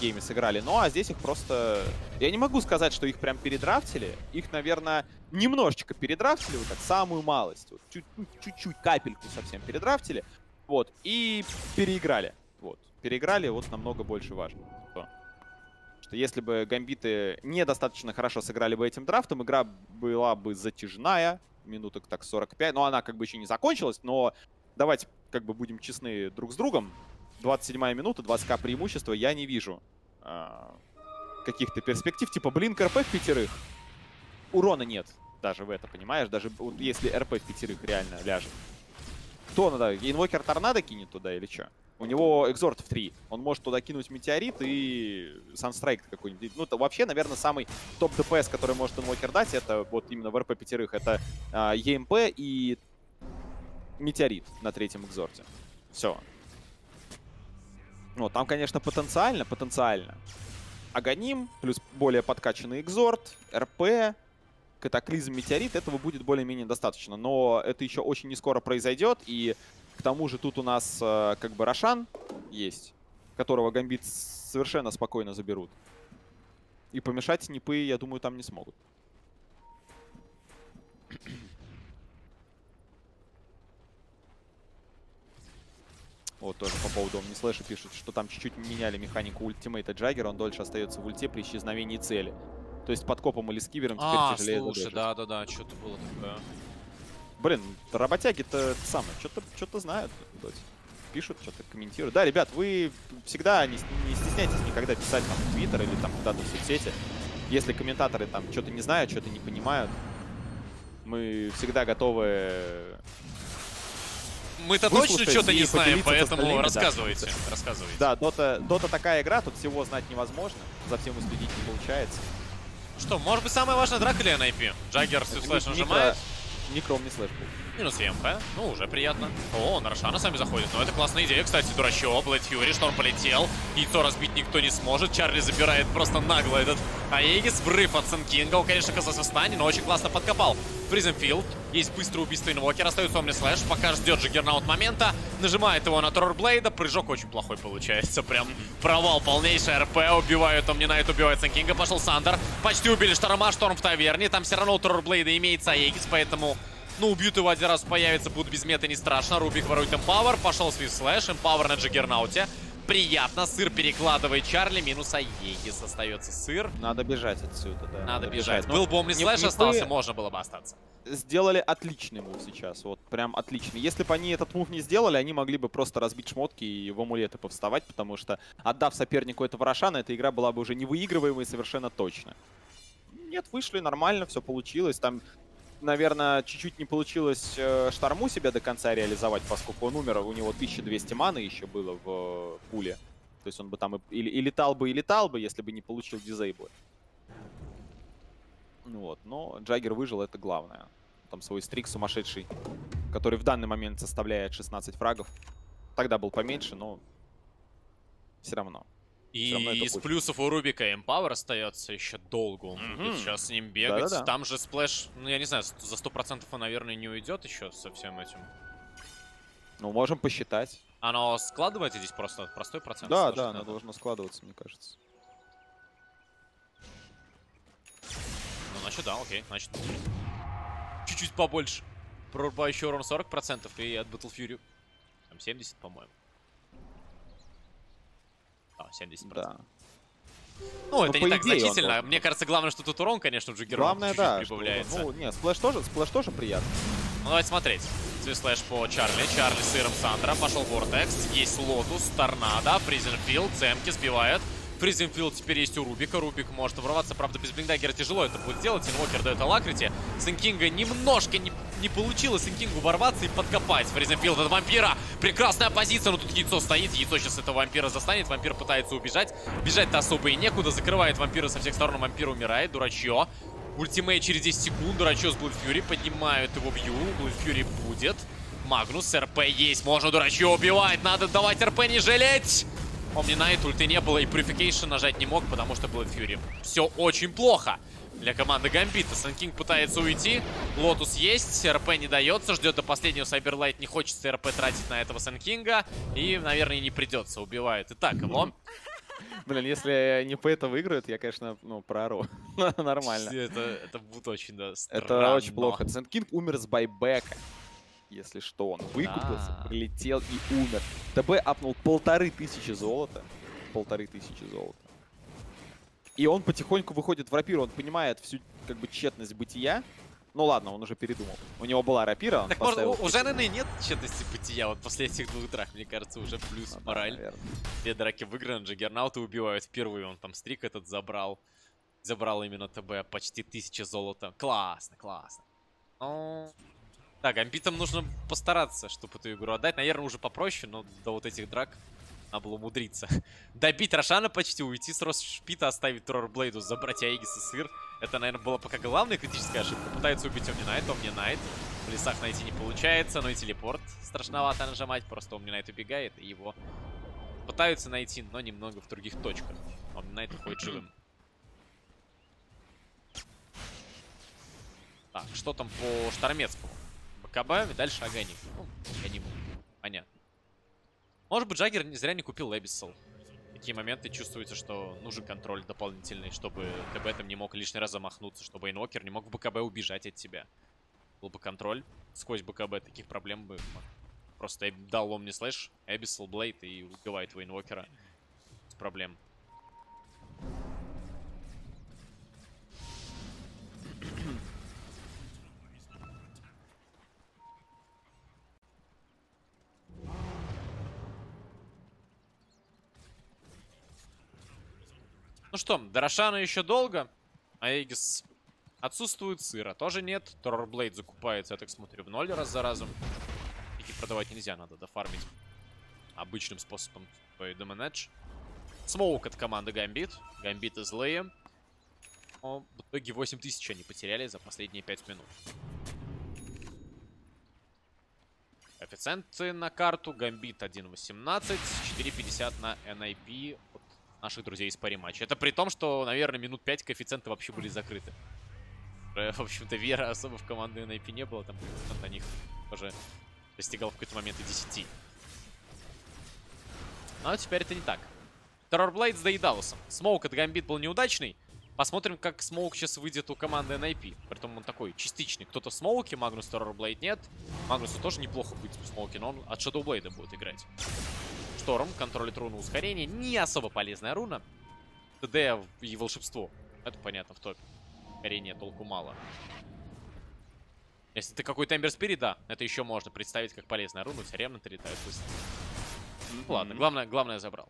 Гейме сыграли. Ну а здесь их просто... Я не могу сказать, что их прям передрафтили. Их, наверное, немножечко передрафтили, вот так, самую малость. Вот, ну, чуть-чуть, капельку совсем передрафтили. Вот, и переиграли. Вот, переиграли, вот намного больше важно. Что если бы гамбиты недостаточно хорошо сыграли бы этим драфтом, игра была бы затяжная, минуток так 45. Но она как бы еще не закончилась, но давайте как бы будем честны друг с другом. 27 минута, 20к преимущества, я не вижу а, каких-то перспектив. Типа, блин, РП в пятерых. Урона нет даже в это, понимаешь? Даже вот если РП в пятерых реально ляжет. Кто надо? Инвокер Торнадо кинет туда или что? У него экзорт в 3. Он может туда кинуть метеорит и санстрайк какой-нибудь. Ну, это вообще, наверное, самый топ ДПС, который может инвокер дать, это вот именно в РП пятерых. Это а, ЕМП и метеорит на третьем экзорте. Все. Вот, там, конечно, потенциально, потенциально. Аганим, плюс более подкачанный экзорт, РП, катаклизм, метеорит, этого будет более-менее достаточно. Но это еще очень не скоро произойдет, и к тому же тут у нас э, как бы Рошан есть, которого Гамбит совершенно спокойно заберут. И помешать снипы, я думаю, там не смогут. Вот тоже по поводу он не слэша пишет, что там чуть-чуть меняли механику ультимейта Джаггера, он дольше остается в ульте при исчезновении цели. То есть под копом или скивером теперь А, тяжелее слушай, да-да-да, что-то было такое. Блин, работяги-то самое, что-то что знают. Пишут, что-то комментируют. Да, ребят, вы всегда не, не стесняйтесь никогда писать там в Твиттер или там куда-то в соцсети. Если комментаторы там что-то не знают, что-то не понимают, мы всегда готовы... Мы-то точно что-то не знаем, поэтому остальными, да. рассказывайте. Рассказывайте. Да, Дота, Дота такая игра, тут всего знать невозможно, за всем уследить не получается. Что, может быть, самая важная драка для NiP? Джаггер с slash Микро- нажимает. Микро мне slash был. Минус EMP. Ну, уже приятно. О, на сами заходит. Но это классная идея, кстати, Дурачье. Blade Fury, Шторм полетел. Яйцо разбить никто не сможет. Чарли забирает просто нагло этот Aegis. Врыв от Сенкинга. Он, конечно, оказался в стане, но очень классно подкопал. Freezing Field. Есть быстрое убийство инвокера. Остается Omni Slash. Пока ждет Джиггернаут момента. Нажимает его на Торрблейда. Прыжок очень плохой получается. Прям провал полнейший. РП убивают Омни Найт, убивает Сенкинга. Пошел Sunder. Почти убили Шторма. Шторм в таверне. Там все равно у Торрблейда имеется Aegis, поэтому... Ну, убьют его один раз, появится, будут без меты, не страшно. Рубик ворует Empower, пошел Swift Slash, Empower на Джиггернауте. Приятно, сыр перекладывает Чарли, минус Aegis остается сыр. Надо бежать отсюда, да. Надо бежать. Но Был бы Omni Slash остался, можно было бы остаться. сделали отличный move сейчас. Вот прям отличный. Если бы они этот move не сделали, они могли бы просто разбить шмотки и в амулеты повставать, потому что, отдав сопернику этого Рошана, эта игра была бы уже невыигрываемой совершенно точно. Нет, вышли нормально, все получилось. Там, наверное, чуть-чуть не получилось э, Шторму себя до конца реализовать, поскольку он умер, у него 1200 маны еще было в э, пуле. То есть он бы там и, и- и летал бы, и летал бы, если бы не получил дизейблы. Ну Вот, но Джаггер выжил, это главное. Там свой стрик сумасшедший, который в данный момент составляет 16 фрагов. Тогда был поменьше, но все равно. И из плюсов у Рубика Empower остается еще долго. Он будет Мгм. сейчас с ним бегать. Да-да-да. Там же splash, ну я не знаю, за 100% он, наверное, не уйдет еще со всем этим. Ну, можем посчитать. Оно складывается здесь просто простой процент? Да, да, оно должно складываться, мне кажется. Ну, значит, да, окей. Значит, чуть-чуть побольше. Прорубающий урон 40% и от Battle Fury там 70, по-моему. А, 70%. Да. Ну, это по не так он значительно. Мне кажется, главное, что тут урон, конечно, в Джиггеру Главное, чуть-чуть да. что- прибавляется. ну, не, splash тоже, splash тоже приятно. Ну, давайте смотреть. Swift Slash по Чарли. Чарли сыром Sunder. Пошел Vortex. Есть Lotus, Торнадо, Freezing Field. Цемки сбивают. Freezing Field теперь есть у Рубика. Рубик может ворваться. Правда, без Blink Dagger а тяжело это будет сделать. Инвокер дает Alacrity. Сенкинга немножко не, не получилось Сенкингу ворваться и подкопать. Freezing Field от вампира. Прекрасная позиция, но тут яйцо стоит. Яйцо сейчас этого вампира застанет. Вампир пытается убежать. Бежать-то особо и некуда. Закрывает вампира со всех сторон. Вампир умирает. Дурачье. Ultimate через 10 секунд. Дурачье с Blade Fury. Поднимают его бью. Blade Fury будет. Магнус, РП есть. Можно Дурачье убивать. Надо давать РП не жалеть. Omni ульты не было, и Purification нажать не мог, потому что был Fury. Все очень плохо для команды Гамбита. Санкинг пытается уйти. Lotus есть, РП не дается, ждет до последнего Saberlight. Не хочется РП тратить на этого Санкинга. И, наверное, не придется, убивает. Итак, его... Блин, если NiP это выиграют, я, конечно, ну, проору. Нормально. Это, это будет очень, да, странно. Это очень плохо. Санкинг умер с buyback а. Если что, он выкупился, Да. прилетел и умер. ТБ апнул полторы тысячи золота. Полторы тысячи золота. И он потихоньку выходит в рапиру, он понимает всю как бы тщетность бытия. Ну ладно, он уже передумал. У него была рапира, он Так может, у, у нет тщетности бытия вот после этих двух драк, мне кажется, уже плюс Ну да, мораль. наверное. Две драки выиграны, Джаггернаута убивают впервые, он там стрик этот забрал. Забрал именно ТБ, почти тысяча золота. Классно, классно. Ну, Так, амбитам нужно постараться, чтобы эту игру отдать. Наверное, уже попроще, но до вот этих драк надо было умудриться. Добить Рошана почти, уйти с Росшпита, оставить Трорблейду, забрать Аегис и Сыр. Это, наверное, была пока главная критическая ошибка. Пытается убить Омнинайт, Омнинайт. В лесах найти не получается, но и телепорт страшновато нажимать. Просто Омнинайт убегает, и его пытаются найти, но немного в других точках. Омнинайт уходит живым. Так, что там по Штормецкому? БКБ, и дальше Аганим. Ну, Аганим, понятно. Может быть, Джаггер не зря не купил Abyssal. В такие моменты чувствуется, что нужен контроль дополнительный, чтобы ТБ там не мог лишний раз замахнуться, чтобы Инвокер не мог в БКБ убежать от тебя. Был бы контроль сквозь БКБ, таких проблем бы просто дал Omni Slash, Abyssal Blade и убивает твоего Инвокера без проблем. Ну что, до Рошана еще долго. Аегис отсутствует, сыра тоже нет. Торрблейд закупается, я так смотрю, в ноль раз за разом. Пики продавать нельзя, надо дофармить обычным способом свой демонедж. Смоук от команды Гамбит. Гамбиты злые. Но в итоге 8000 они потеряли за последние 5 минут. Коэффициенты на карту. Гамбит 1.18, 4.50 на NIP наших друзей из пари матча. Это при том, что, наверное, минут 5 коэффициенты вообще были закрыты. Э, В общем-то, вера особо в команду NIP не было. Там на них тоже достигал в какой-то момент и 10. Но теперь это не так. Террорблейд с Daedalus ом. Smoke от Гамбит был неудачный. Посмотрим, как smoke сейчас выйдет у команды NIP. Притом он такой частичный. Кто-то в smoke е, Магнус Террорблейд нет. Магнусу тоже неплохо быть в Смоуке, но он от Шадоублейда будет играть. Шторм контролит руну ускорения. Не особо полезная руна. ТД и волшебство. Это понятно в топе. Ускорения толку мало. Если ты какой-то Эмбер Спирит, да, это еще можно представить как полезная руна. Тебя ремнанты летают быстро. Ну Ладно, главное, главное забрал.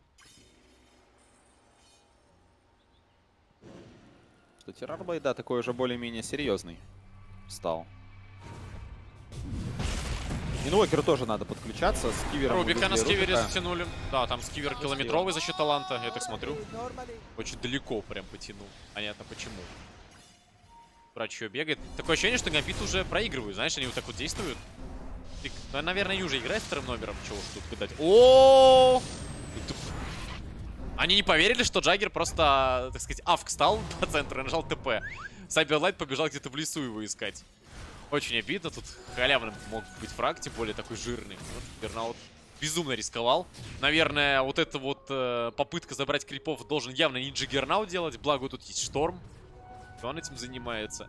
Что Террарблей, да, такой уже более-менее серьезный стал. Инвокеру тоже надо подключаться. С кивером Рубика на скивере Рубика. затянули. Да, там скивер километровый за счет таланта. Я так смотрю. Очень далеко прям потянул. Понятно почему. Брачье бегает. Такое ощущение, что Гамбит уже проигрывают. Знаешь, они вот так вот действуют. Ну, наверное, они уже играют вторым номером. Чего уж тут гадать. О! Это- Они не поверили, что Джаггер просто, так сказать, авк стал по центру и нажал ТП. Сайберлайт побежал где-то в лесу его искать. Очень обидно. Тут халявным мог быть фраг, тем более такой жирный. Вот, Бернаут безумно рисковал. Наверное, вот эта вот э, попытка забрать крипов должен явно не Джиггернау делать. Благо тут есть Шторм. Он этим занимается.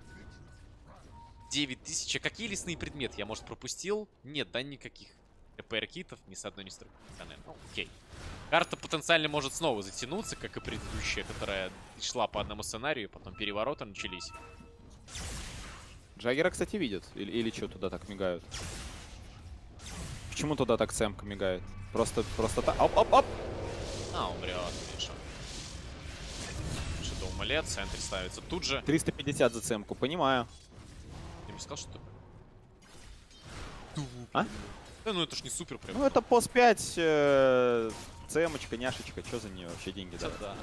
9000. А какие лесные предметы я, может, пропустил? Нет, да, никаких. КПР-китов ни с одной, ни с другой. Ну, окей. Карта потенциально может снова затянуться, как и предыдущая, которая шла по одному сценарию, потом перевороты начались. Джаггера, кстати, видят. Или, или что туда так мигают? Почему туда так Сэмка мигает? Просто, просто так. Оп, оп, оп! А, умрет, Миша. Что-то умолет, в центре ставится тут же. 350 за Сэмку, понимаю. Ты мне сказал, что? А? Да ну это ж не супер прям. Ну, это пост 5, э, Сэмочка, няшечка. Что за нее вообще деньги Да, дать? да.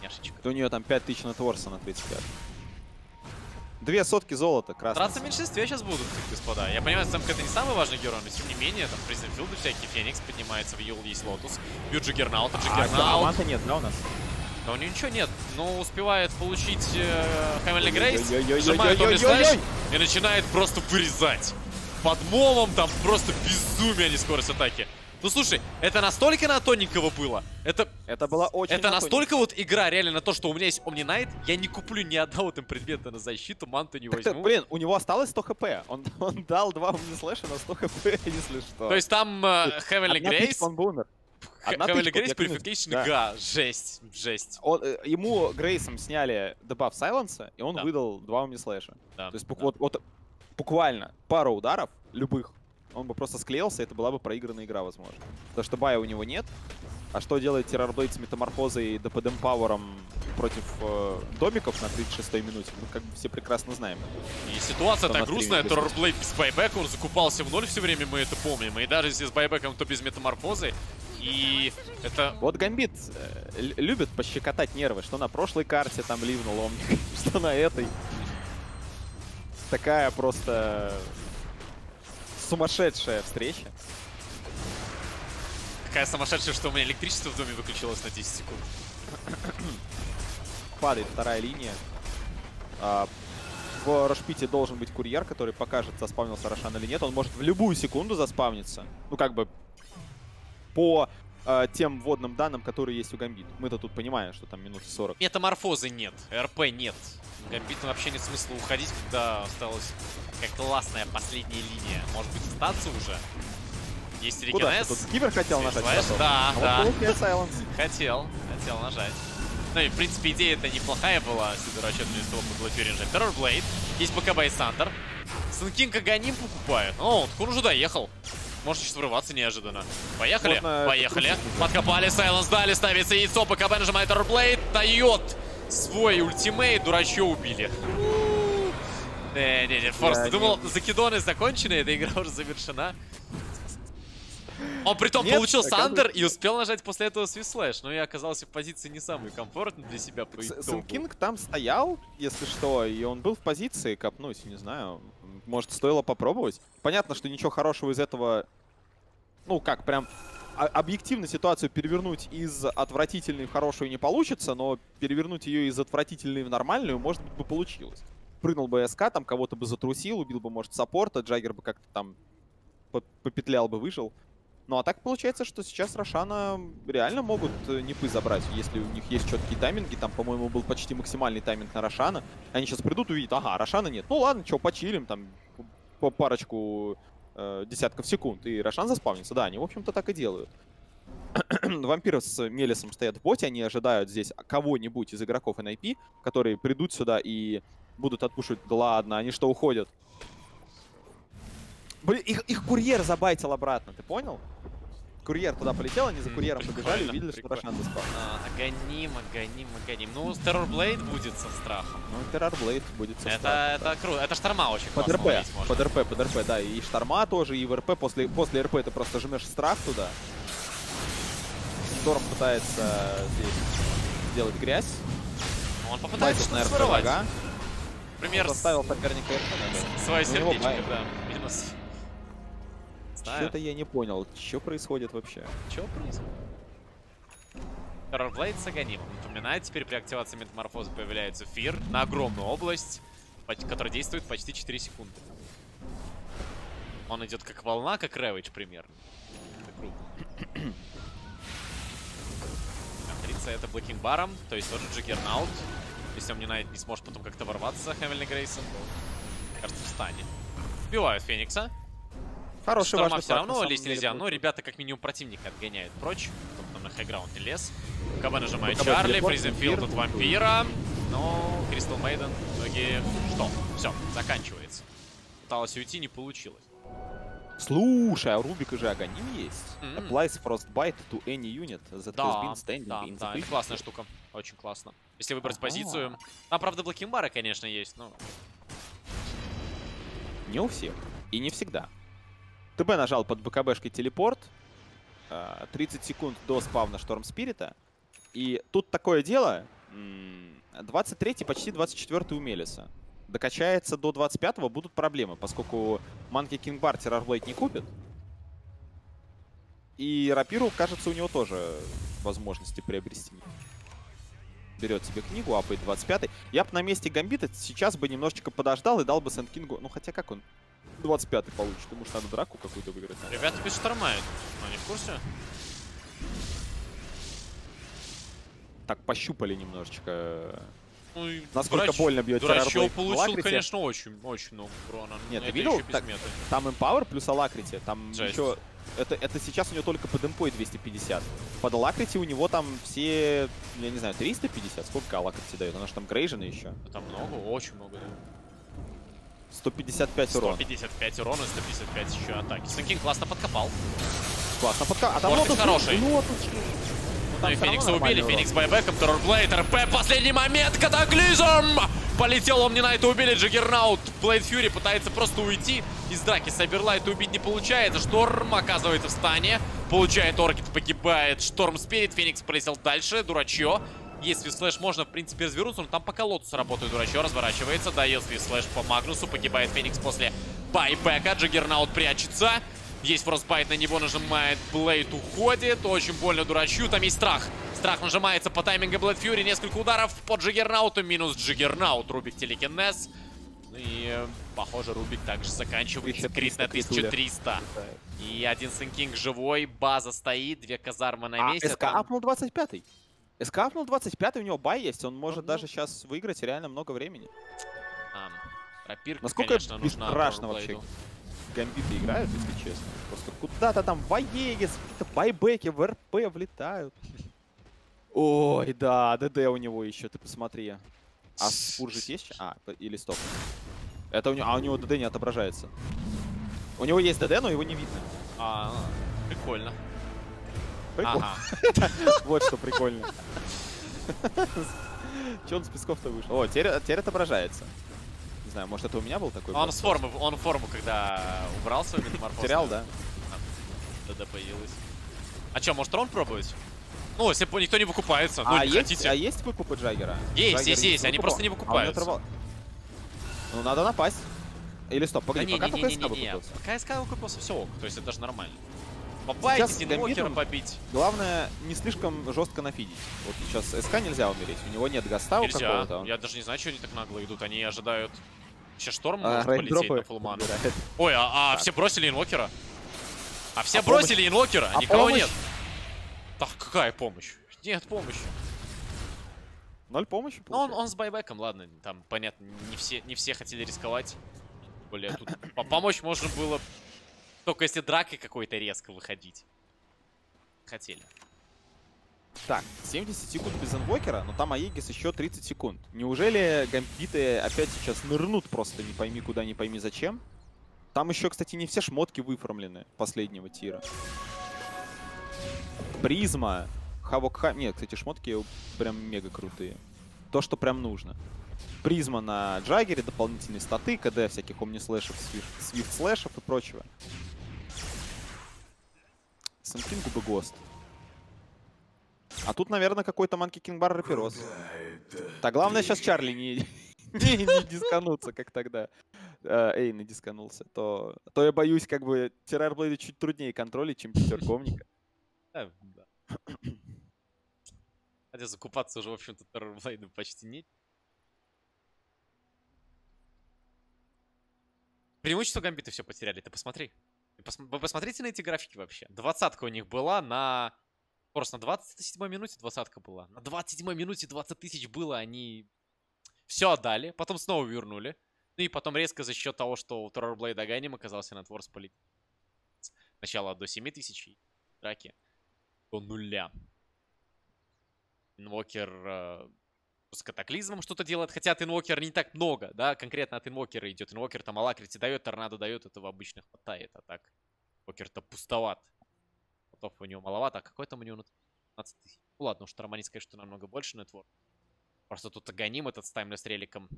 Няшечка. Да у нее там 5000 на Торса на 35. Две сотки золота, красный. Драться в меньшинстве сейчас будут, господа. Я понимаю, Сэмка это не самый важный герой, но тем не менее, там Призенфилды всякие, Феникс поднимается, в Юл есть Лотус, бьют а, Джиггернаут, Джиггернаут. А, Аманта нет, да, у нас? Да у него ничего нет, но успевает получить э, Хэмилли Грейс, сжимает Томми Слэш и начинает просто вырезать. Под молом там просто безумие, а не скорость атаки. Ну слушай, это настолько на тоненького было. Это, Это была очень... это на настолько вот игра реально на то, что у меня есть Omni Knight, я не куплю ни одного там предмета на защиту, манту не Так возьму. блин, у него осталось 100 хп. Он, он дал два слэша на 100 хп, если что. То есть там э, Грейс, тычка, он бы умер. тычка, Грейс. Purification, Да. га, жесть, жесть. Он, э, ему Грейсом сняли дебаф сайленса, и он Да. выдал два умислэша. Да, То есть да. вот, вот буквально пару ударов, любых, он бы просто склеился, это была бы проигранная игра, возможно. Потому что бая у него нет. А что делает Террорблейд с метаморфозой и ДПДМ Пауэром против э, домиков на 36-й минуте, мы как бы все прекрасно знаем. И ситуация так грустная. Террорблейд без байбека, он закупался в ноль все время, мы это помним. И даже если с байбеком, то без метаморфозы. И это... Вот Гамбит э, лю- любит пощекотать нервы, что на прошлой карте там ливнул Омник, что на этой. Такая просто сумасшедшая встреча. Такая сумасшедшая, что у меня электричество в доме выключилось на 10 секунд. Падает вторая линия. А, в Рашпите должен быть курьер, который покажет, заспавнился Рошан или нет. Он может в любую секунду заспавниться. Ну, как бы по э, тем вводным данным, которые есть у Гамбит. Мы-то тут понимаем, что там минуты 40. Метаморфозы нет, РП нет. Гамбиту вообще нет смысла уходить, когда осталась как классная последняя линия. Может быть, остаться уже? Есть регенез. Тут Кибер хотел нажать? Да, А да. Хотел, хотел нажать. Ну и, в принципе, идея-то неплохая была, если расчетную того было пережать. Террорблейд, есть БКБ и Сандер. Сынкин Каганим покупает. О, он уже доехал. Может сейчас врываться неожиданно. Поехали, Можно поехали. Подкопали, Сайленс дали, ставится яйцо, БКБ нажимает Террорблейд, дает свой ультимейт, дурачье убили. Не-не-не, Форст, Я ты думал, закидоны закончены, эта игра уже завершена? Он притом Нет, получил Sunder и успел нажать после этого Swiftslash, но и оказался в позиции не самой комфортной для себя по итогу. Сэнкинг там стоял, если что, и он был в позиции копнуть, не знаю. Может, стоило попробовать. Понятно, что ничего хорошего из этого... Ну, как, прям а- объективно ситуацию перевернуть из отвратительной в хорошую не получится, но перевернуть ее из отвратительной в нормальную, может быть, бы получилось. Прыгнул бы СК, там кого-то бы затрусил, убил бы, может, саппорта, Джаггер бы как-то там по- попетлял бы, выжил. Ну а так получается, что сейчас Рошана реально могут э, непы забрать, если у них есть четкие тайминги. Там, по-моему, был почти максимальный тайминг на Рошана. Они сейчас придут, увидят, ага, Рошана нет. Ну ладно, что, почилим там по парочку э, десятков секунд, и Рошан заспавнится. Да, они, в общем-то, так и делают. Вампиры с Мелисом стоят в боте, они ожидают здесь кого-нибудь из игроков NIP, которые придут сюда и будут отпушивать. Да ладно, они что, уходят? Блин, их, их курьер забайтил обратно, ты понял? Курьер туда полетел, они за курьером побежали, прикольно, увидели, что. Рошан заспал. А, Аганим, Аганим. Ну, Террорблейд будет со страхом. Ну, Террорблейд будет со Это, страхом, да. это круто. Это шторма очень Под РП, под РП, под РП, да, и Шторма тоже, и в РП, после, после РП ты просто жмешь страх туда. Шторм пытается здесь сделать грязь. Он попытается что-то. Пример с- Заставил соперника РП свое Ну, сердечко, да. Минус. Знаю. Что-то я не понял, что происходит вообще. Чё происходит? Террорблейд с Аганимом. Напоминает, теперь при активации метаморфоза появляется Фир на огромную область, которая действует почти 4 секунды. Он идет как волна, как Рэвидж примерно. Это круто. Матрица это Блэкинг Баром, то есть тоже Джиггернаут. Если он не, не сможет потом как-то ворваться Хэмилли Грейсом, то, кажется, встанет. Убивают Феникса. Хороший Шторма все равно лезть деле, нельзя, но получился. ребята как минимум противника отгоняют прочь. Кто там на хайграунд не лез. КБ нажимает КБ Чарли, вампир. от вампира. Но Кристал Мейден в итоге... Что? Все, заканчивается. Пыталась уйти, не получилось. Слушай, а у Рубика же Аганим есть. М. Applies Frostbite to any unit that has Да, been standing да, in the да, это классная штука. Очень классно. Если выбрать Ага. позицию... Там, правда, блокинбары, конечно, есть, но... Не у всех. И не всегда. ТБ нажал под БКБшкой телепорт. а, 30 секунд до спавна Шторм Спирита. И тут такое дело. м, 23-й, почти 24-й у Мелиса. Докачается до 25-го, будут проблемы, поскольку Манки Кинг Бар Террорблейд не купит. И Рапиру, кажется, у него тоже возможности приобрести. Берет себе книгу, апает 25-й. Я бы на месте Гамбита сейчас бы немножечко подождал и дал бы Сент Кингу... Ну, хотя как он 25-й получит? Ему может надо драку какую-то выиграть. Ребята без штормают. Они в курсе? Так, пощупали немножечко. Ну, Насколько дурач- больно бьет Дурачок получил, Алакрите. конечно, очень, очень много урона. Нет, Но ты видел? Так-. Там Empower плюс Алакрити. Там Жесть. еще... Это, это сейчас у него только под импой 250. Под Алакрити у него там все, я не знаю, 350? Сколько Алакрити дает? Она же там Грейжена еще. Там много, очень много. да. 155 урона. 155 урона, 155 еще атаки. Сенкин классно подкопал. Классно. Подка... А там Lotus- хороший. Ну, Ну и Феникса убили. Феникс buyback ом, Террорблейд, РП, последний момент, катаклизм! Полетел Омнинайта, убили Джиггернаут, Blade Fury пытается просто уйти из драки, Сайберлайта убить не получается, Шторм оказывается в stun е, получает Orchid, погибает, Шторм Спирит, Феникс полетел дальше, Дурачье. Есть Swiftslash, можно, в принципе, развернуться, но там пока Lotus работает, Дурачье разворачивается, дает Swiftslash по Магнусу, погибает Феникс после buyback а, Джиггернаут прячется. Есть Frostbite на него, нажимает Blade, уходит. Очень больно дурачью, там есть страх. Страх нажимается по таймингу Blade Fury. Несколько ударов по Джиггернауту. Минус Джиггернаут. Рубик телекинез. И, э, похоже, Рубик также заканчивается. 1300 Крит на критуля. 1300. И один Сенкинг живой. База стоит. Две казармы на месте. СК Там- апнул 25-й. СК апнул 25-й, у него бай есть. Он может Ну, даже сейчас выиграть реально много времени. А, Рапирка, Насколько конечно, нужна бесстрашно вообще. Гамбиты играют, если честно. Просто куда-то там в Аегис, какие-то байбеки, в РП влетают. Ой, да, ДД у него еще, ты посмотри. А спуржить есть? А, или стоп. Это у него, а у него ДД не отображается. У него есть ДД, но его не видно. А, прикольно. Прикольно. Вот что прикольно. Че он с песков-то вышел? О, теперь, отображается. Не знаю, может это у меня был такой? Он с формы, он форму, когда убрал свой метаморфоз. Терял, да? ДД появилась. А что, может трон пробовать? Ну, если бы никто не выкупается, ну, а, не есть, хотите. а есть выкупы Джаггера? Есть, Джаггер есть, есть, они просто не А выкупаются. оторвал. Ну, надо напасть. Или стоп, Да погоди, не, пока не, не, СК не, не, не. выкупился. Пока СК выкупился, все ок. То есть это даже нормально. Инвокера Гамбитом- побить. Главное, не слишком жестко нафидить. Вот сейчас СК нельзя умереть, у него нет гаста у Нельзя. какого-то. он- Я даже не знаю, что они так нагло идут. Они ожидают... Сейчас шторм А, может полететь на подбирает. Ой, а, а все бросили инвокера? А все А бросили инвокера, А никого помощь? нет. Так, какая помощь? Нет помощи. Ноль помощи Ну, он, он с байбеком, ладно, там, понятно, не все, не все хотели рисковать. Более, тут по- помочь можно было только если дракой какой-то резко выходить. Хотели. Так, 70 секунд без инвокера, но там Аегис еще 30 секунд. Неужели гамбиты опять сейчас нырнут просто не пойми куда, не пойми зачем? Там еще, кстати, не все шмотки выформлены последнего тира. Призма, Хавок Ха... Нет, кстати, шмотки прям мега крутые. То, что прям нужно. Призма на Джаггере, дополнительные статы, КД всяких омни-слэшев, свифт-слэшев и прочего. Сэнкингу бы ГОСТ. А тут, наверное, какой-то Манки Кингбар Раперос. Так, главное сейчас Чарли не, не, не дискануться, как тогда. Э, Эйн не дисканулся. То, то я боюсь, как бы, Террорблейда чуть труднее контролить, чем пятерковника. Да, да. Хотя закупаться уже, в общем-то, Террорблейду почти нет. Преимущество гамбиты все потеряли, ты посмотри. Пос- Вы посмотрите на эти графики вообще. Двадцатка у них была на... Просто на 27 минуте двадцатка была. На 27 минуте 20 тысяч было, они все отдали, потом снова вернули. Ну и потом резко за счет того, что у Террорблейда Ганим оказался на Творс полит. Сначала до 7 тысяч драки до нуля. Инвокер э, с катаклизмом что-то делает, хотя от инвокера не так много, да, конкретно от инвокера идет. Инвокер там Алакрити дает, торнадо дает, этого обычно хватает, а так инвокер-то пустоват. Голды у него маловато, а какой там у него на 15 тысяч? Ну ладно, уж Тарамани скажет, что намного больше networth. Просто тут Аганим этот с Timeless Relic ом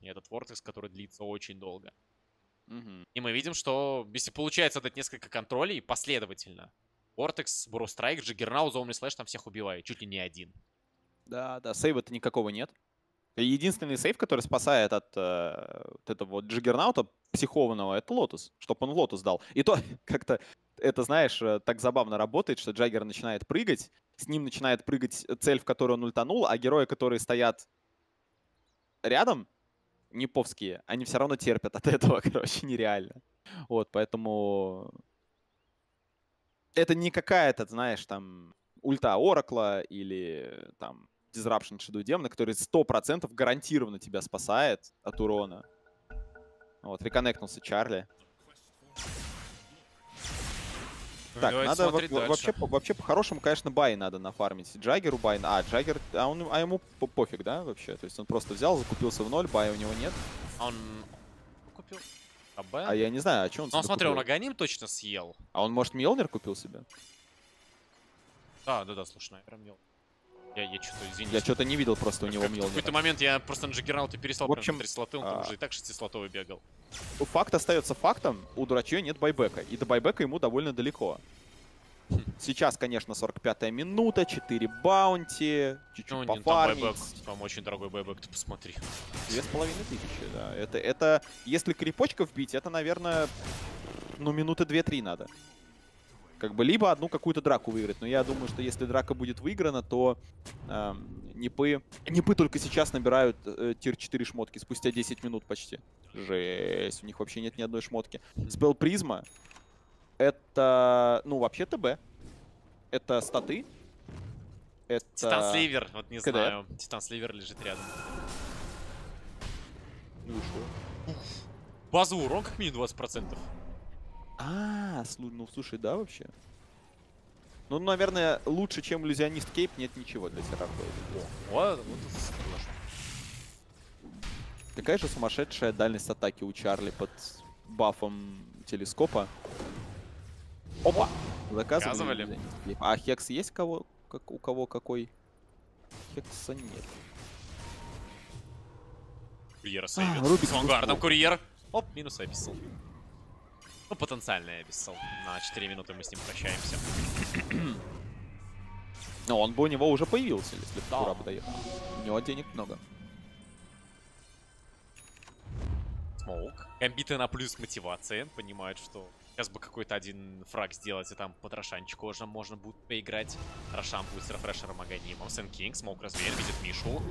и этот Vortex, который длится очень долго. Мгм. И мы видим, что если получается дать несколько контролей последовательно, Vortex, Burrowstrike, Джиггернаут за Omni Slash там всех убивает, чуть ли не один. Да, да, save а-то никакого нет. Единственный save, который спасает от э, вот этого вот джиггернаута психованного, это Lotus, чтобы он Lotus дал. И то как-то это, знаешь, э, так забавно работает, что Джаггер начинает прыгать, с ним начинает прыгать цель, в которую он ультанул, а герои, которые стоят рядом, неповские, они все равно терпят от этого, короче, нереально. Вот, поэтому это не какая-то, знаешь, там, ульта Оракла или там Disruption Shadow Demon, который 100% гарантированно тебя спасает от урона. Вот, реконнектнулся Чарли. Ну, Так, давайте надо во- дальше. вообще, по- вообще по-хорошему, конечно, бай надо нафармить. Джаггеру бай. А, Джаггер, а, он, а ему по- пофиг, да, вообще? То есть он просто взял, закупился в ноль, бая у него нет. А Он купил АБ? А я не знаю, а что он Ну, он, себе смотри, он купил? Аганим точно съел. А он, может, Mjollnir купил себе? Да, да, да, слушай, ну, я прям ел. Я, я что-то, извините. Я что-то не видел просто у него Как- В какой-то момент я просто на Джаггернауте перестал В общем, смотреть слоты, он там а, уже и так шестислотовый бегал. Факт остается фактом, у Дурачье нет байбека. И до байбека ему довольно далеко. Сейчас, конечно, 45-я минута, 4 баунти, чуть-чуть Ну, там пофармить. байбек, там очень дорогой байбек, ты посмотри. Две с половиной тысячи, да. Это, это, если крипочков бить, это, наверное, ну, минуты 2-3 надо. Как бы, либо одну какую-то драку выиграть. Но я думаю, что если драка будет выиграна, то эм, Непы... Непы только сейчас набирают э, тир 4 шмотки, спустя 10 минут почти. Жесть, у них вообще нет ни одной шмотки. Спел Призма — это, ну, вообще ТБ. Это статы. Это... Титан Сливер, вот не КД. знаю. Титан Сливер лежит рядом. Ну и шо? Базовый урон как минимум 20%. А, ну слушай, да, вообще? Ну, наверное, лучше, чем иллюзионист Кейп, нет ничего для Терракоида. Вот, вот. Какая же сумасшедшая дальность атаки у Чарли под бафом телескопа. Опа! Заказывали? Заказывали. А Хекс есть кого? Как, у кого какой? Хекса нет. Курьера сейвит. Рубик С авангардом Гуфу. курьер. Оп, минус обессал. Ну, потенциально я. На 4 минуты мы с ним прощаемся. Но он бы у него уже появился, если бы. Тура бы доехал. У него денег много. Smoke. Гамбиты на плюс мотивации. Понимают, что сейчас бы какой-то один фраг сделать, и там под Рошанчику уже можно будет поиграть. Рошан будет с Refresher ом Аганимом. Сэн Кинг, smoke развеян, видит Мишу.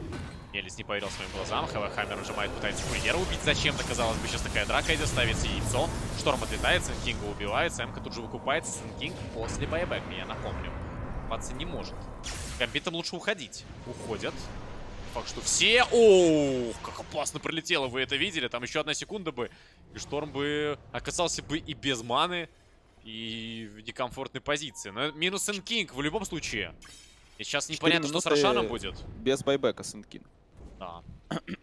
Елис не поверил своим глазам. ХВ Хаммер нажимает, пытается курьера убить. Зачем-то, казалось бы, сейчас такая драка идет, ставится яйцо. Шторм отлетает, Сэн Кинга убивает. Сэмка тут же выкупается. Сэн Кинг после buyback а, я напомню. Выкупаться не может. Гамбитам лучше уходить. Уходят. Факт, что все... Оу, как опасно прилетело, вы это видели? Там еще одна секунда бы, и Шторм бы оказался бы и без маны, и в некомфортной позиции. Но минус Кинг в любом случае. И сейчас непонятно, что с Рошаном будет. Без buyback а Сенкин. Да.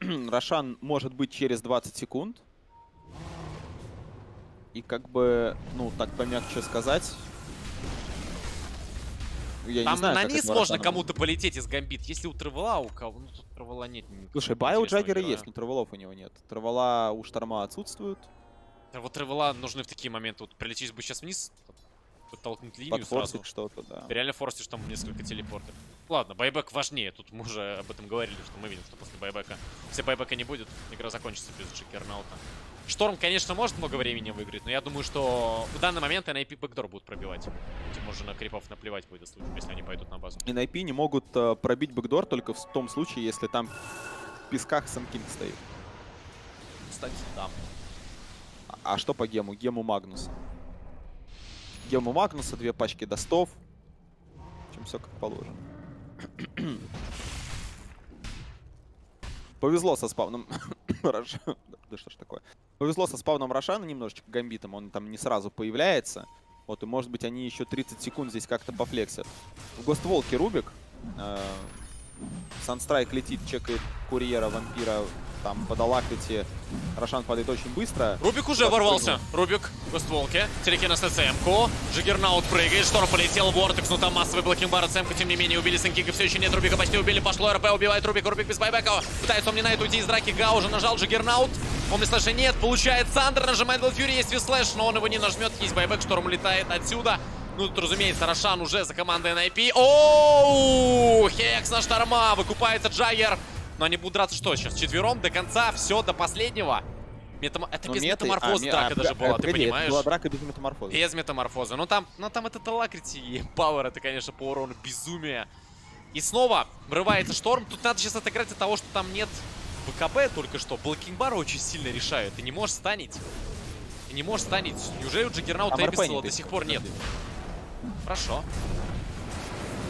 Рошан может быть через 20 секунд. И как бы, ну, так помягче сказать... Я Там не знаю, на низ можно кому-то полететь из гамбит. Если у Тревела, у кого... Ну, тут Тревела нет. Слушай, бай у Джаггера есть, но травелов у него нет. Травела у Шторма отсутствуют. А Вот Тревела нужны в такие моменты. Вот прилетишь бы сейчас вниз, подтолкнуть линию сразу. Подфорсить что-то, да. Ты реально форсишь там несколько телепортов. Ладно, buyback важнее. Тут мы уже об этом говорили, что мы видим, что после buyback а... Если buyback а не будет, игра закончится без Джаггернаута. Шторм, конечно, может много времени выиграть, но я думаю, что в данный момент NIP backdoor будут пробивать. Тем уже на крипов наплевать будет, если они пойдут на базу. И NIP не могут э, пробить backdoor только в том случае, если там в песках Санкинг стоит. Кстати, да. А- А что по gem у? Gem у Магнуса. Гему Магнуса, две пачки достов. Общем, все как положено. Повезло со спавном Да что ж такое? Повезло со спавном Рошана немножечко гамбитом. Он там не сразу появляется. Вот, и может быть они еще 30 секунд здесь как-то пофлексят. В Гостволке Рубик. Э, Санстрайк летит, чекает курьера, вампира. Там под Алакрити. Рошан падает очень быстро. Рубик уже ворвался. Рубик в стволке. Телекинез на ЦМ-ку. Джиггернаут прыгает. Шторм полетел. Вортекс. Ну там массовый блокинг-бар от ЦМ-ку. Тем не менее, убили Сенкинга. Все еще нет. Рубика почти убили. Пошло РП. Убивает Рубика. Рубик без байбека. Пытается Омнинайт уйти из драки. Га уже нажал Джиггернаут. Омни слэша нет. Получает Сандер. Нажимает Белфьюри. Есть вислэш, но он его не нажмет. Есть байбек. Шторм улетает отсюда. Ну, тут, разумеется, Рошан уже за командой NIP. Оу! Хекс на шторма. Выкупается Джаггер. Но они будут драться что сейчас? Четвером до конца, все, до последнего. Метам... Это Ну, без меты- метаморфоза а, драка а, даже а, была, ты погоди, это понимаешь? была драка без метаморфоза. Без метаморфоза. Ну там, ну там это Талакрити и Пауэр, это, конечно, по урону безумие. И снова врывается шторм. Тут надо сейчас отыграть от того, что там нет БКБ только что. Блокингбар очень сильно решают. Ты не можешь станить. Ты не можешь станить. Неужели у Джаггернаута Эбисела до сих пор нет? Хорошо.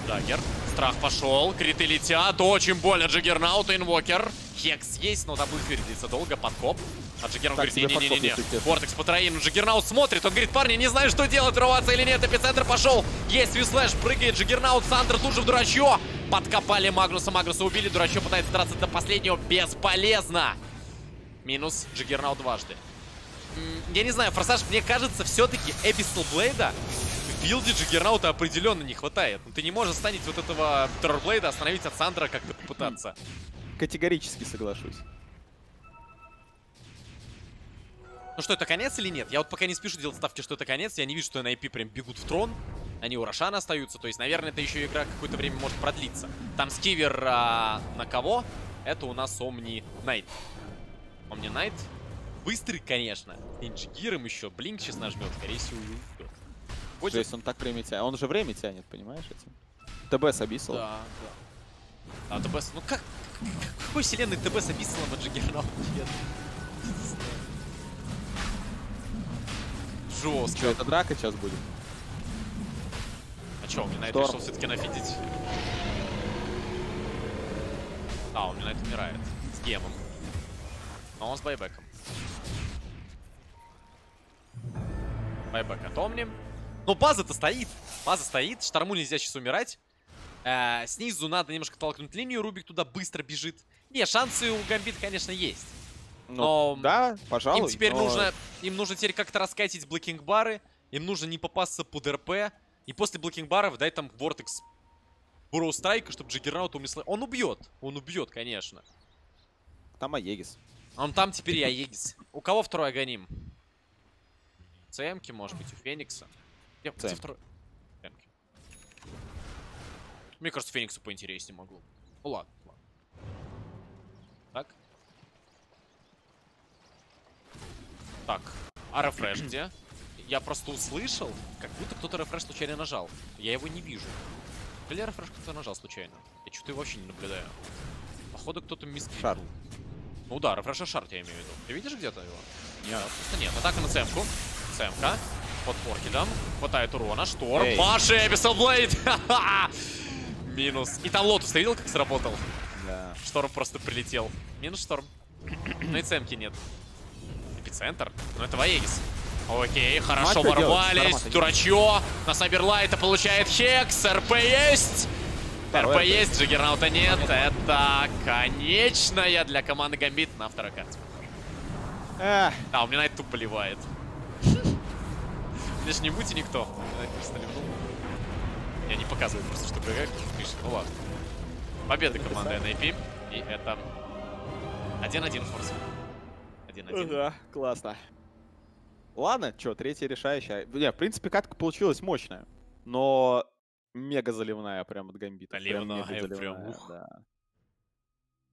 Dagger. Страх пошел. Криты летят. Очень больно Джаггернауту. Инвокер. Hex есть, но там будет длится долго. Подкоп. А Джаггернаут Так говорит, честно. Vortex по троим. Джаггернаут смотрит. Он говорит, парни, не знаю, что делать, рваться или нет. Эпицентр пошел. Есть Swiftslash. Прыгает Джаггернаут. Sunder тут же в Дурачье. Подкопали Магнуса. Магнуса убили. Дурачье пытается драться до последнего. Бесполезно. Минус Джаггернаут дважды. Я не знаю, Форсаж, мне кажется, все-таки Abyssal Blade а в билде Джиггернаута определенно не хватает. Ну, ты не можешь станить вот этого Террорблейда, остановить от Sunder а как-то попытаться. Категорически соглашусь. Ну что, это конец или нет? Я вот пока не спешу делать ставки, что это конец. Я не вижу, что NIP прям бегут в трон. Они у Рошана остаются. То есть, наверное, это еще игра какое-то время может продлиться. Там Skewer а, на кого? Это у нас Омни Найт. Омни Найт. Быстрый, конечно. Инджигиром еще. Блинк сейчас нажмет. Скорее всего. Будет- Жесть, он так время тянет. Он же время тянет, понимаешь этим? ТБ с Абиссал. Да, да. А ТБ... с- Ну как... как- Какой вселенной ТБ с Абиссалом и Джиггернаут нет? Жестко. Что, это драка сейчас будет? А чё, он Шторм. решил все-таки нафидить? А, он мне умирает. С гемом. Но он с байбеком. Байбек от Омни. Но база-то стоит. База стоит. Шторму нельзя сейчас умирать. Э, снизу надо немножко толкнуть линию. Рубик туда быстро бежит. Не, шансы у Гамбит, конечно, есть. Ну, Но да, пожалуй. им теперь но нужно, им нужно теперь как-то раскатить блокинг-бары, им нужно не попасться под РП, и после блокинг-баров дать там Вортекс Бурроу Страйка, чтобы Джиггернаут умесло... Он убьет, он убьет, конечно. Там Аегис. Он там теперь и Аегис. У кого второй Аганим? ЦМки, может быть, у Феникса. Я, CM. второй? Мне кажется, Фениксу поинтереснее могло. Ну ладно, ладно. Так. Так, а рефреш где? Я просто услышал, как будто кто-то refresh случайно нажал. Я его не вижу. Или refresh кто-то нажал случайно? Я что-то его вообще не наблюдаю. Походу кто-то мискликнул. Shard. Ну да, refresher shard я имею в виду. Ты видишь где-то его? Нет. Просто нет. Атака на цемку. Цемка. Под Orchid ом. Хватает урона. Шторм. Эй. Bash'и, Abyssal Blade. Минус. И там Lotus, ты видел, как сработал? Да. Шторм просто прилетел. Минус шторм. Ну и цемки нет. Эпицентр. Ну это Ваегис. Окей, хорошо делать? ворвались. Дурачье. На Сайберлайта получает Хекс. РП есть. Второй РП есть, Джиггернаута нет. Это конечная для команды Гамбит на второй карте. Эх, А, у меня Найт тупо поливает. Ж не мути никто. Просто ливнул. Я не показываю просто, что ГГ пишет. Ну ладно. Победа команды NIP. И это 1-1 форс. 1-1. да, классно. Ладно, что, третья решающая. Не, в принципе, катка получилась мощная. Но мега заливная прям от гамбита. Заливная, прям, заливная, ух. да.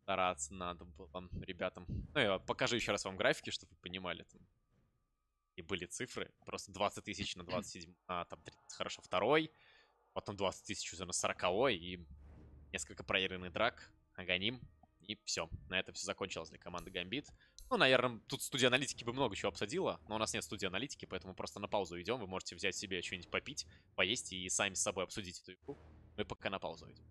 Стараться надо было ребятам. Ну, я покажу еще раз вам графики, чтобы вы понимали. Там. И были цифры. Просто 20 тысяч на 27. А, там 30, хорошо, второй. Потом 20 тысяч уже на 40 и несколько проигранных драк. Аганим. И все. На этом все закончилось для команды Гамбит. Ну, наверное, тут студия аналитики бы много чего обсудила, но у нас нет студии аналитики, поэтому просто на паузу идем. Вы можете взять себе что-нибудь попить, поесть и сами с собой обсудить эту игру. Мы пока на паузу идем.